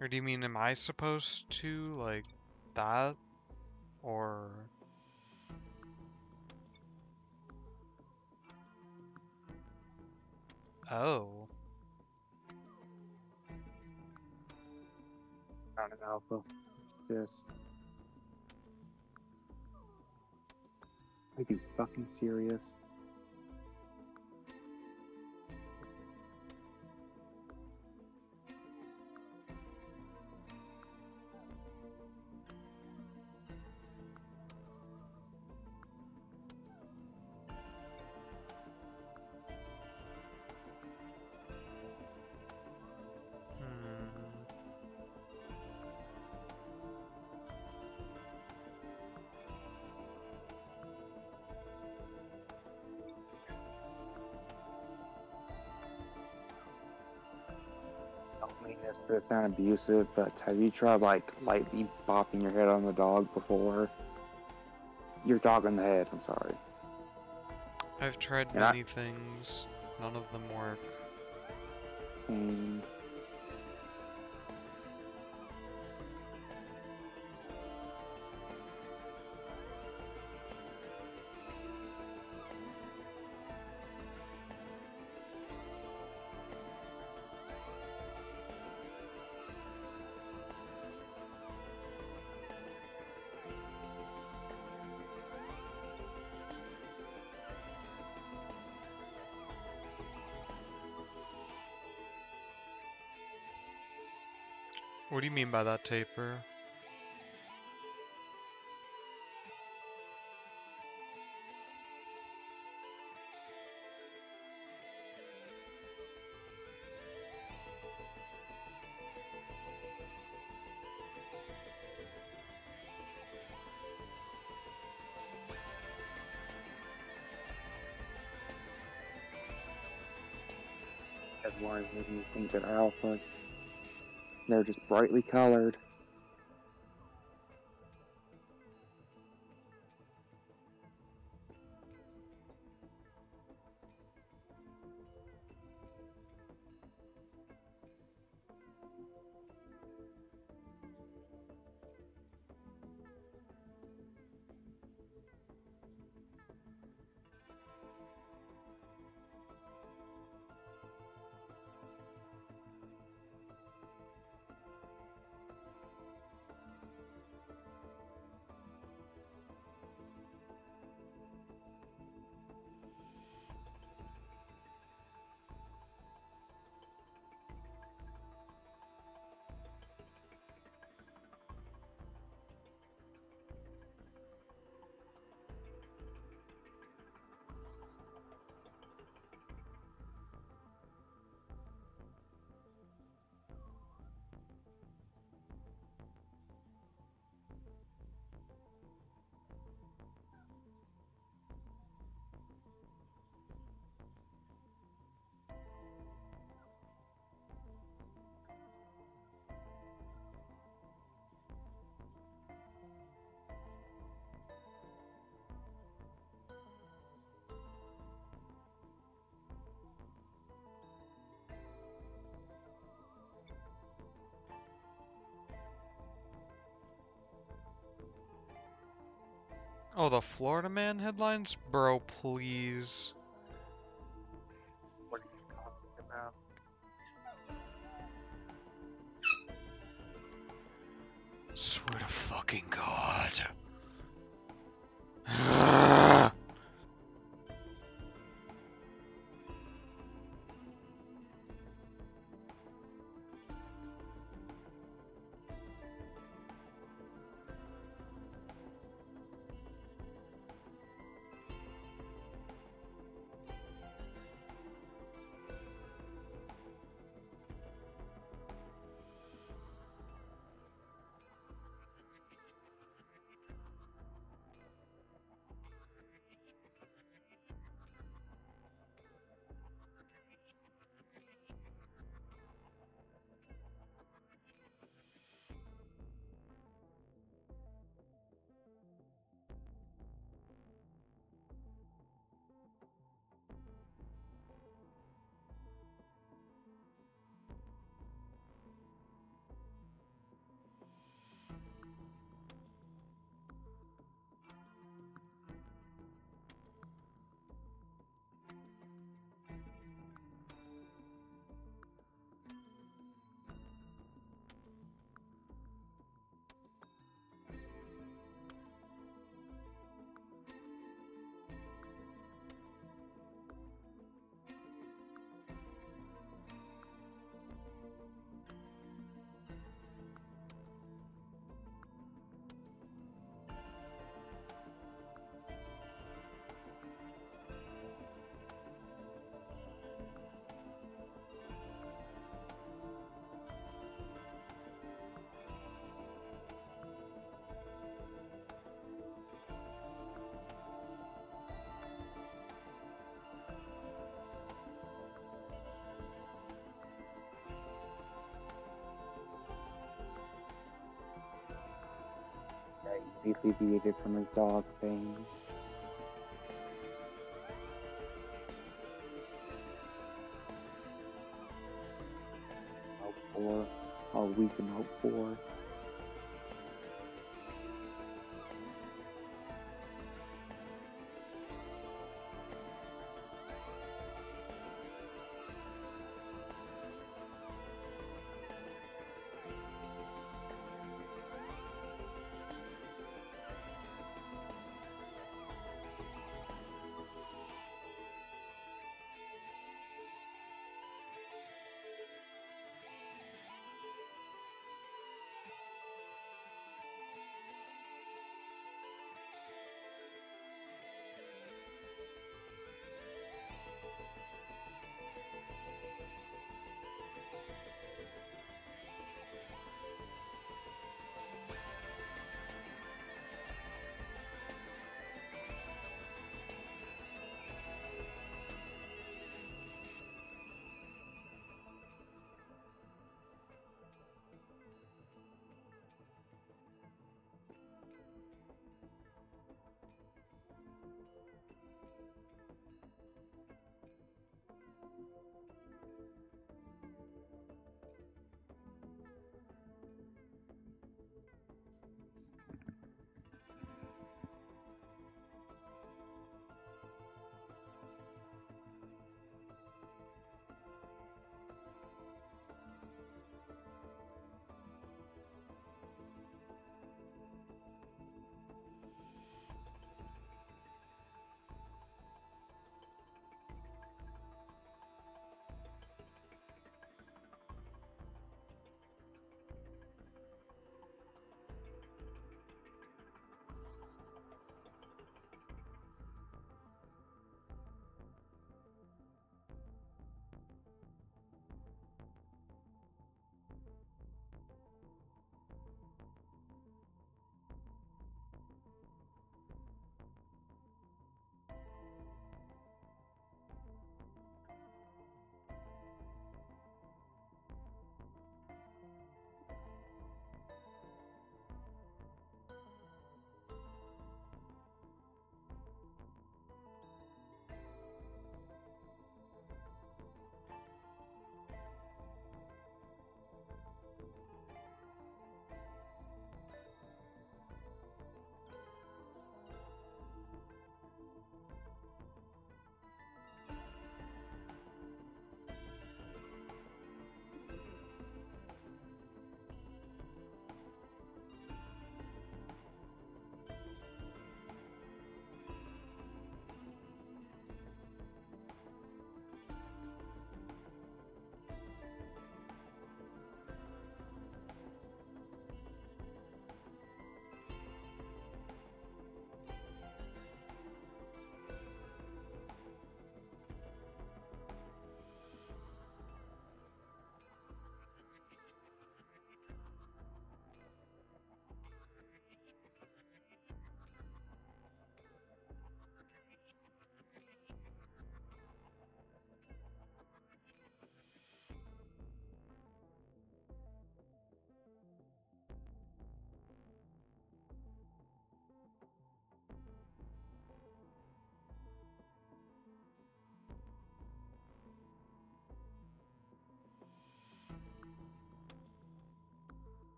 Or do you mean, am I supposed to, like, that? Or... Oh. Found an alpha. This. Are you fucking serious? To sound abusive, but have you tried like lightly bopping your head on the dog before? Your dog on the head, I'm sorry. I've tried And I- many things. None of them work. And What do you mean by that taper? And why would you think that alphas? They're just brightly colored. Oh, the Florida Man headlines? Bro, please. Alleviated from his dog fangs. Hope for, all we can hope for.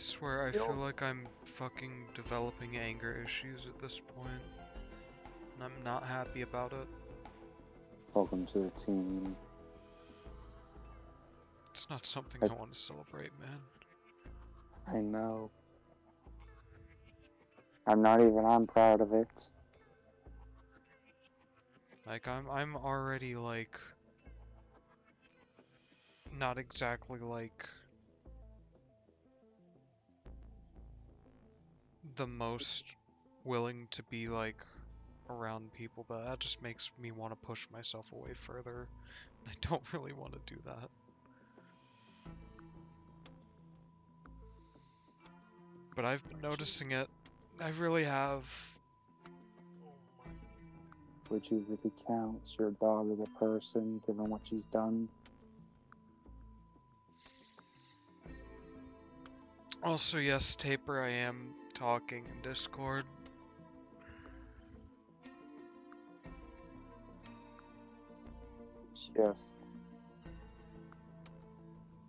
Swear, I feel like I'm fucking developing anger issues at this point. And I'm not happy about it. Welcome to the team. It's not something I- I want to celebrate, man. I know. I'm not even I'm proud of it. Like I'm I'm already like not exactly like the most willing to be like around people, but that just makes me want to push myself away further. I don't really want to do that. But I've been noticing it. I really have. Would you really count your dog as a person given what she's done? Also, yes, Taper, I am talking in Discord.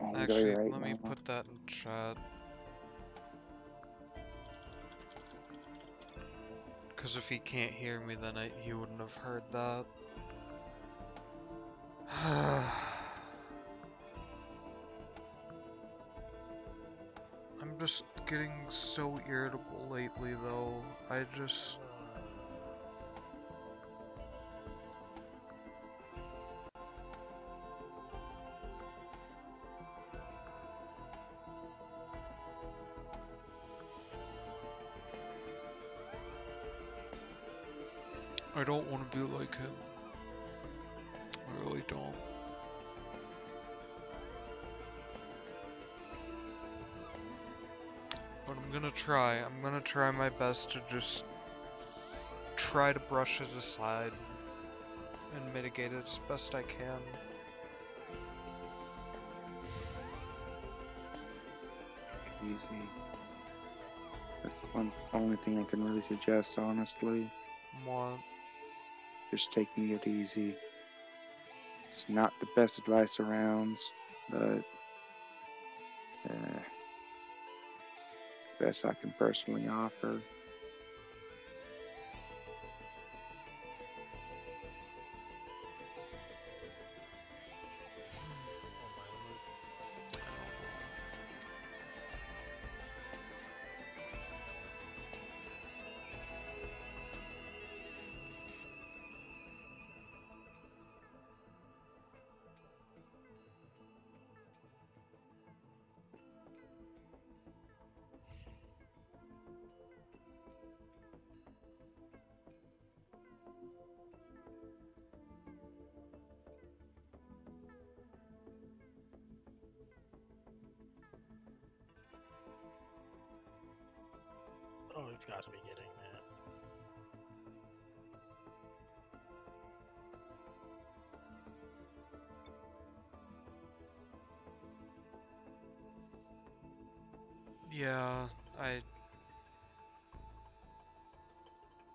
Angry Actually, right let me now. put that in chat. Because if he can't hear me, then I, he wouldn't have heard that. just getting so irritable lately, though. I just. I don't want to be like him. I really don't. Gonna try. I'm gonna try my best to just try to brush it aside and mitigate it as best I can. Easy. That's the one only thing I can really suggest, honestly. What? Just taking it easy. It's not the best advice around, but best I can personally offer.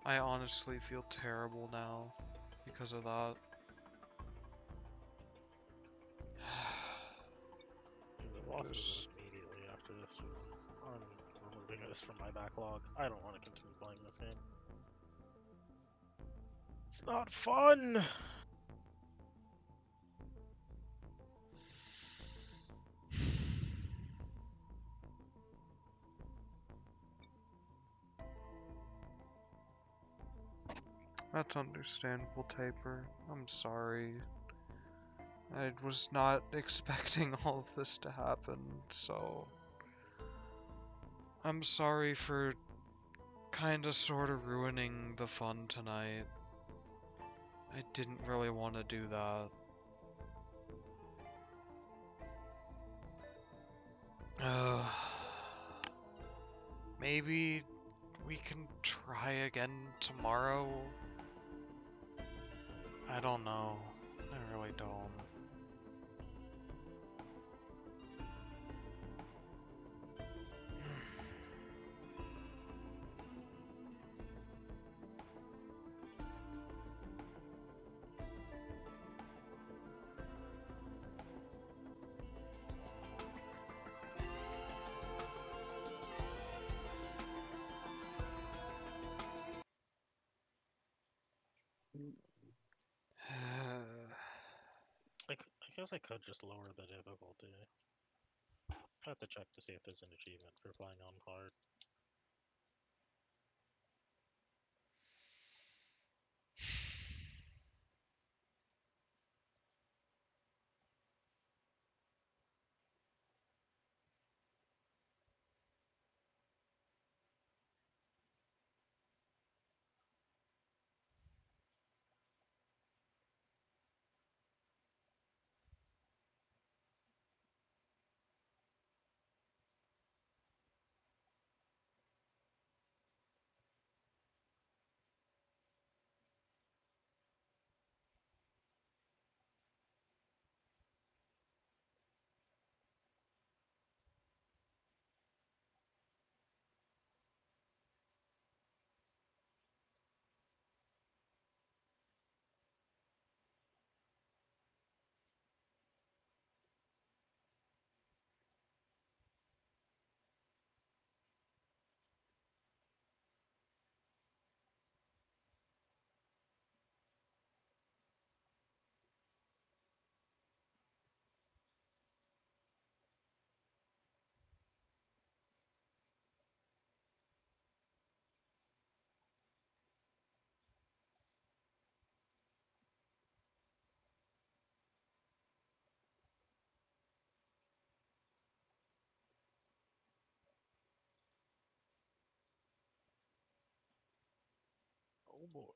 I honestly feel terrible now because of that. The There's- immediately after this. I'm removing this from my backlog. I don't want to continue playing this game. It's not fun. That's understandable, Taper. I'm sorry. I was not expecting all of this to happen, so. I'm sorry for kinda sorta ruining the fun tonight. I didn't really want to do that. Uh, maybe we can try again tomorrow? I don't know. I really guess I could just lower the difficulty. I have to check to see if there's an achievement for flying on hard. Oh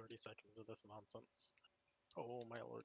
30 seconds of this nonsense. Oh my lord.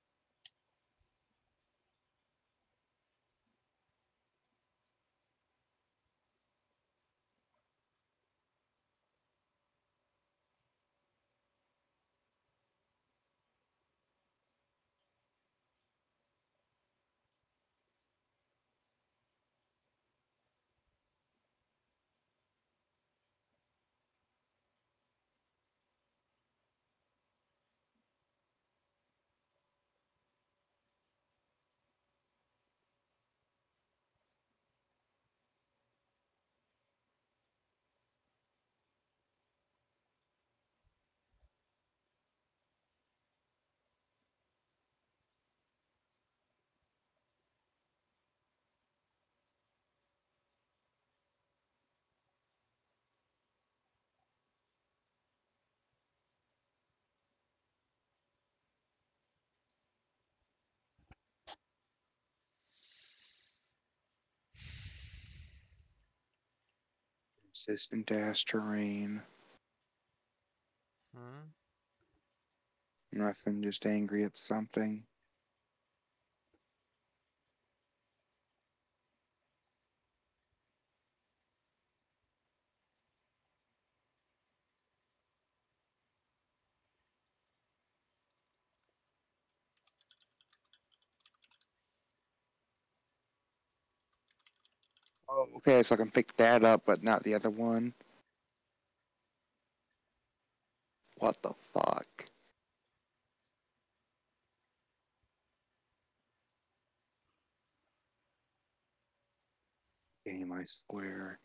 Resistant dash terrain. Hmm? Nothing, just angry at something. Okay, so I can pick that up, but not the other one. What the fuck? Game, I square.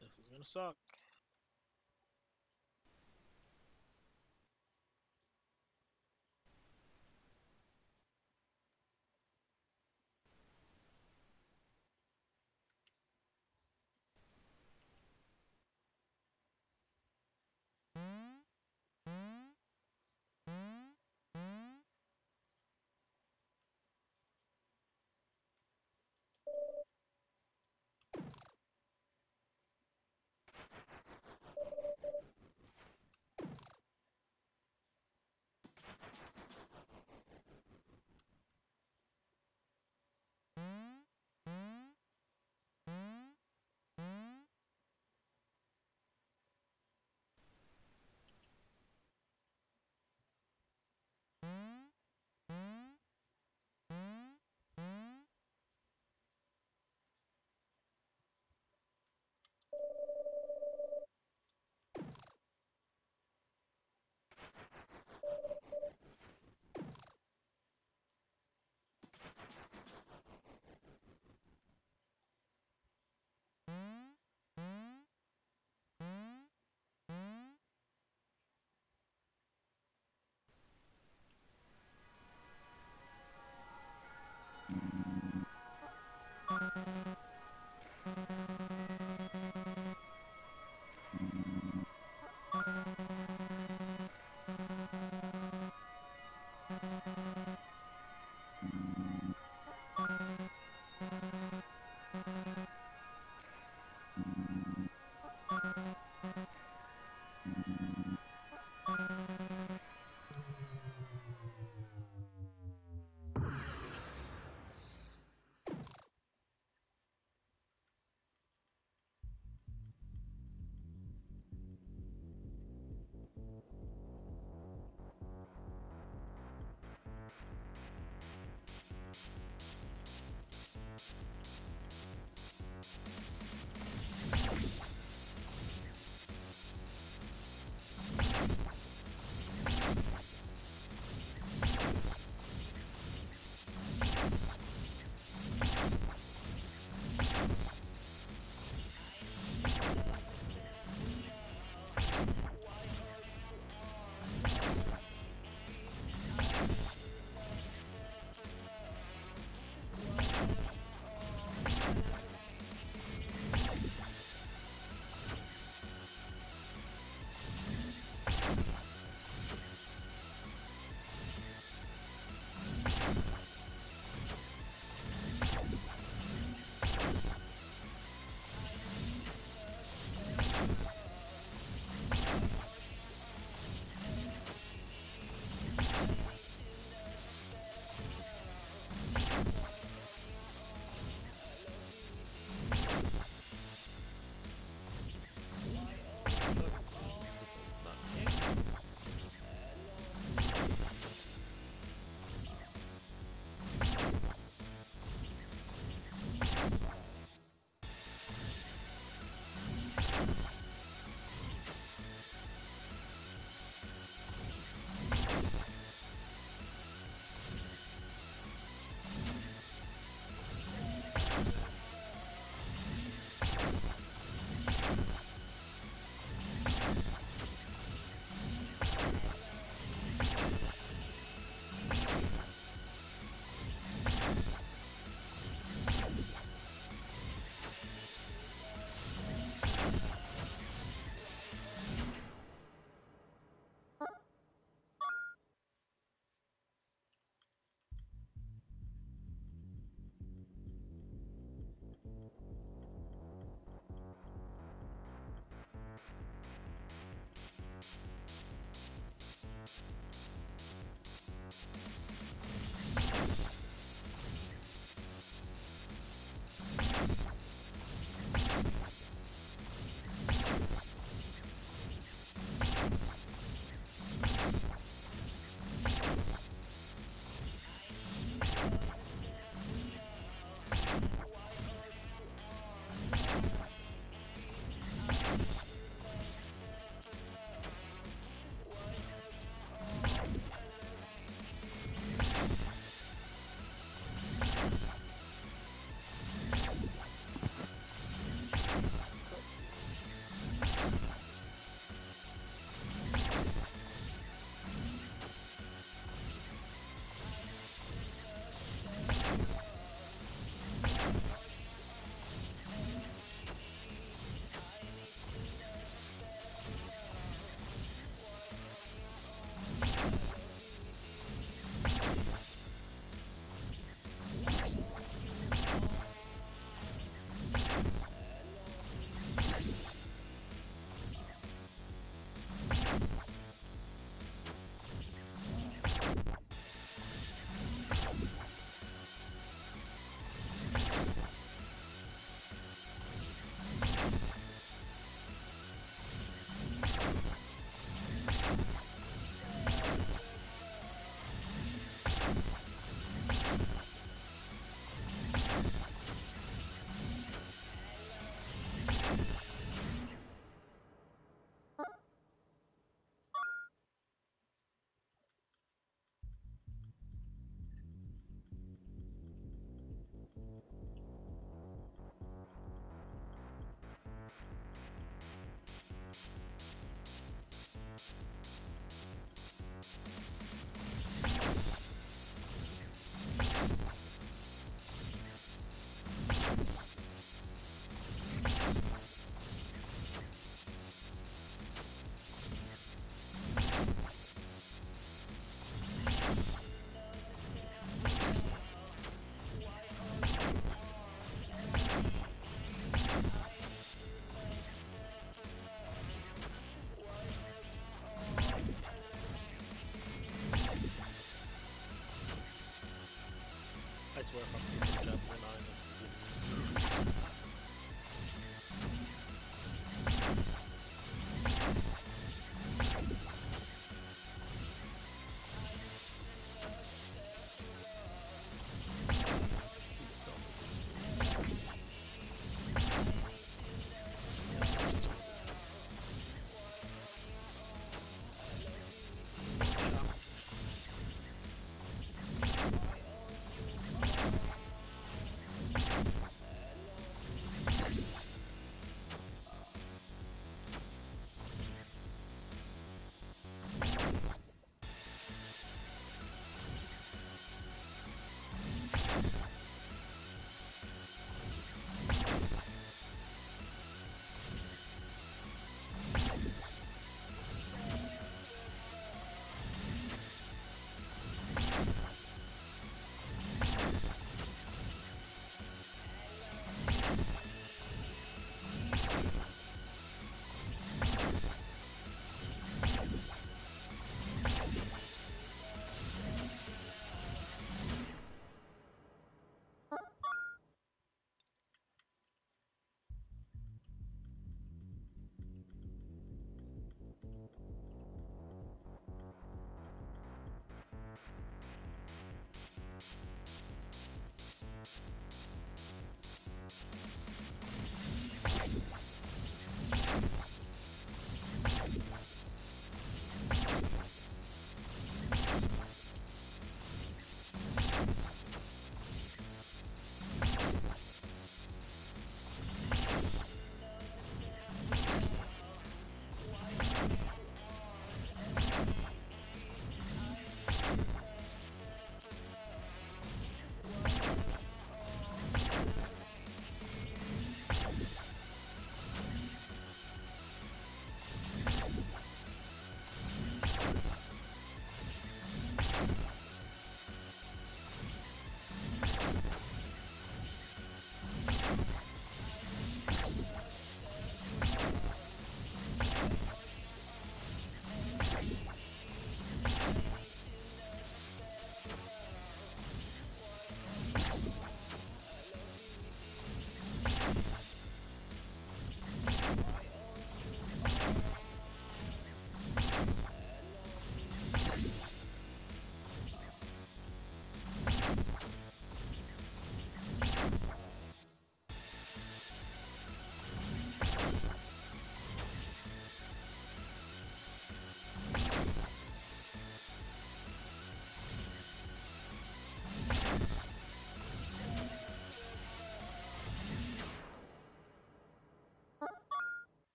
This is gonna suck.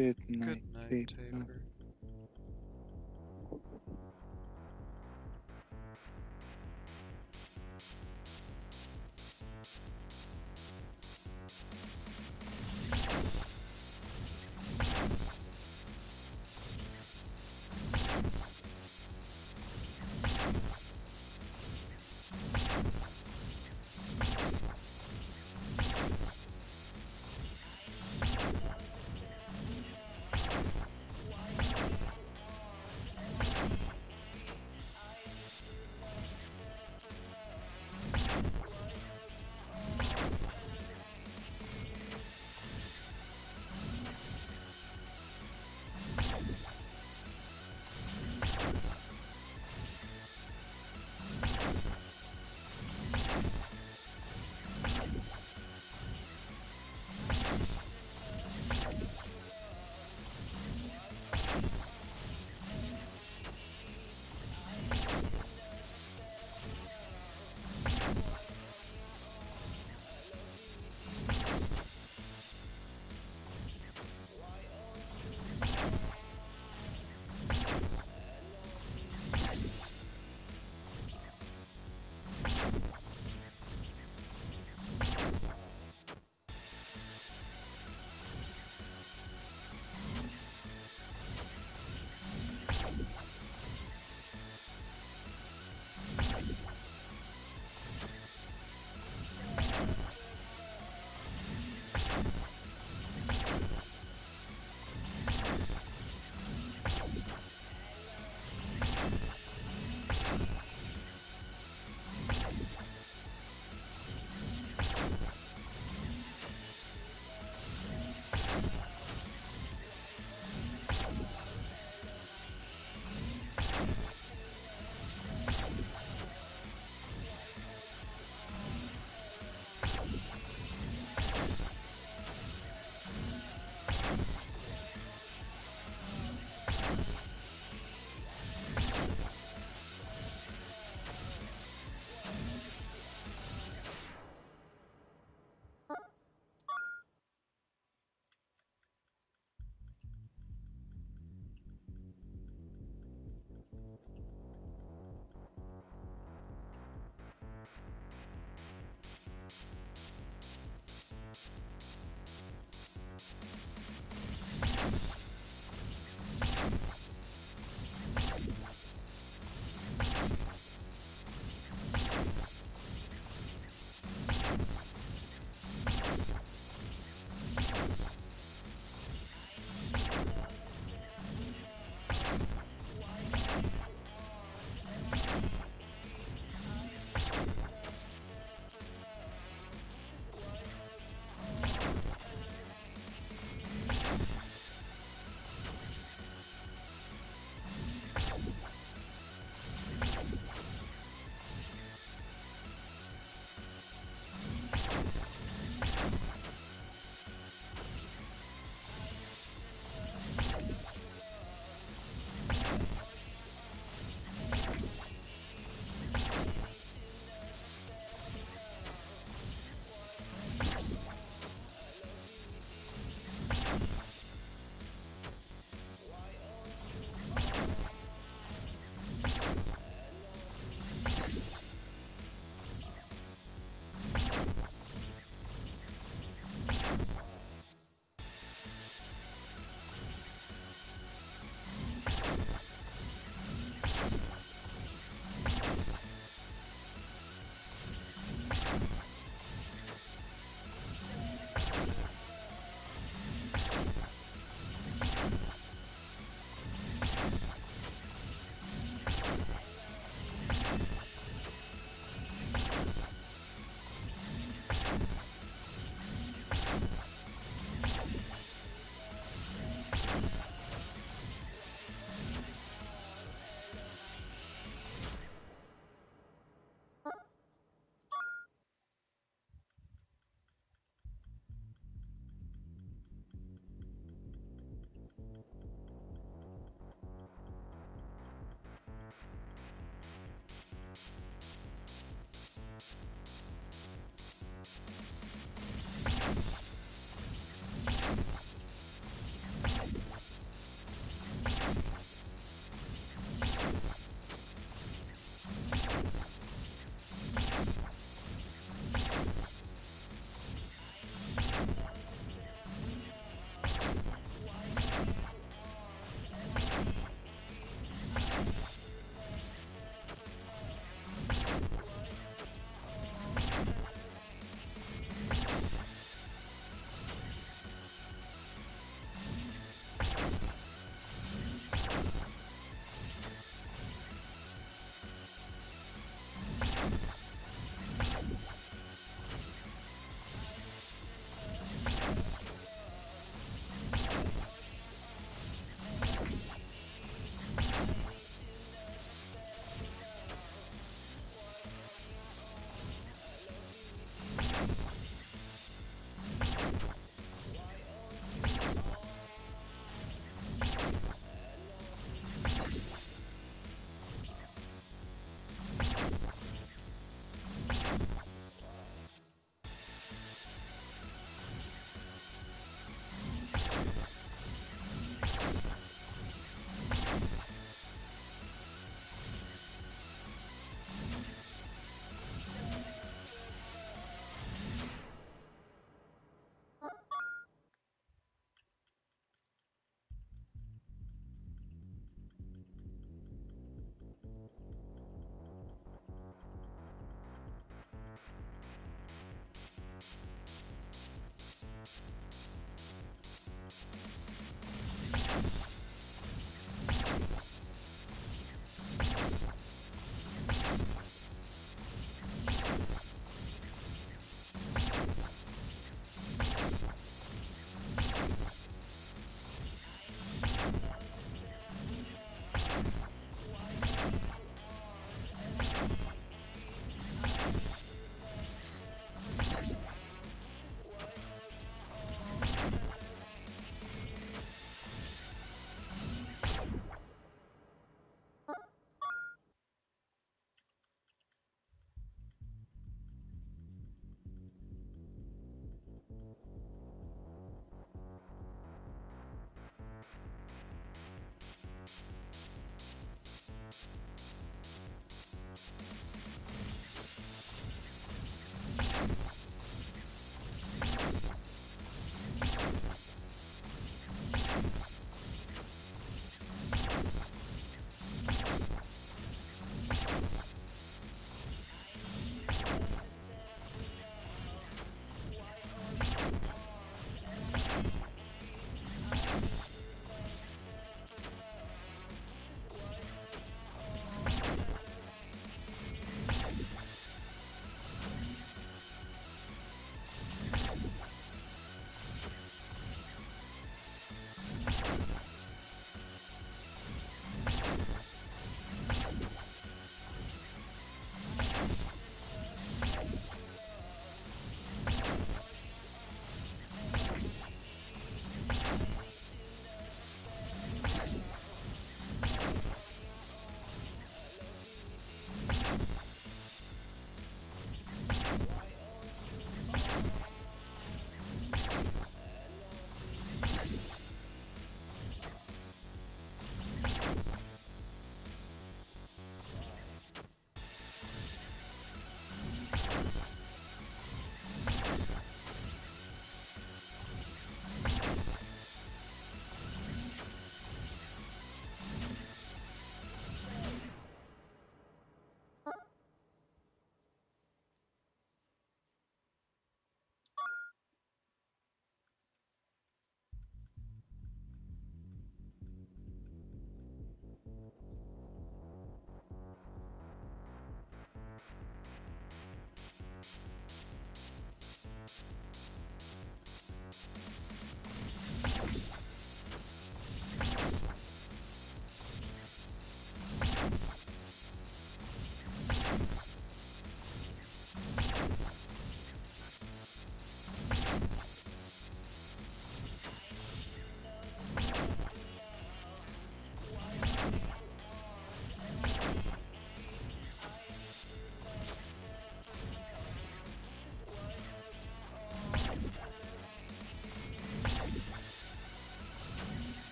Good night, Good night, Taper. Taper.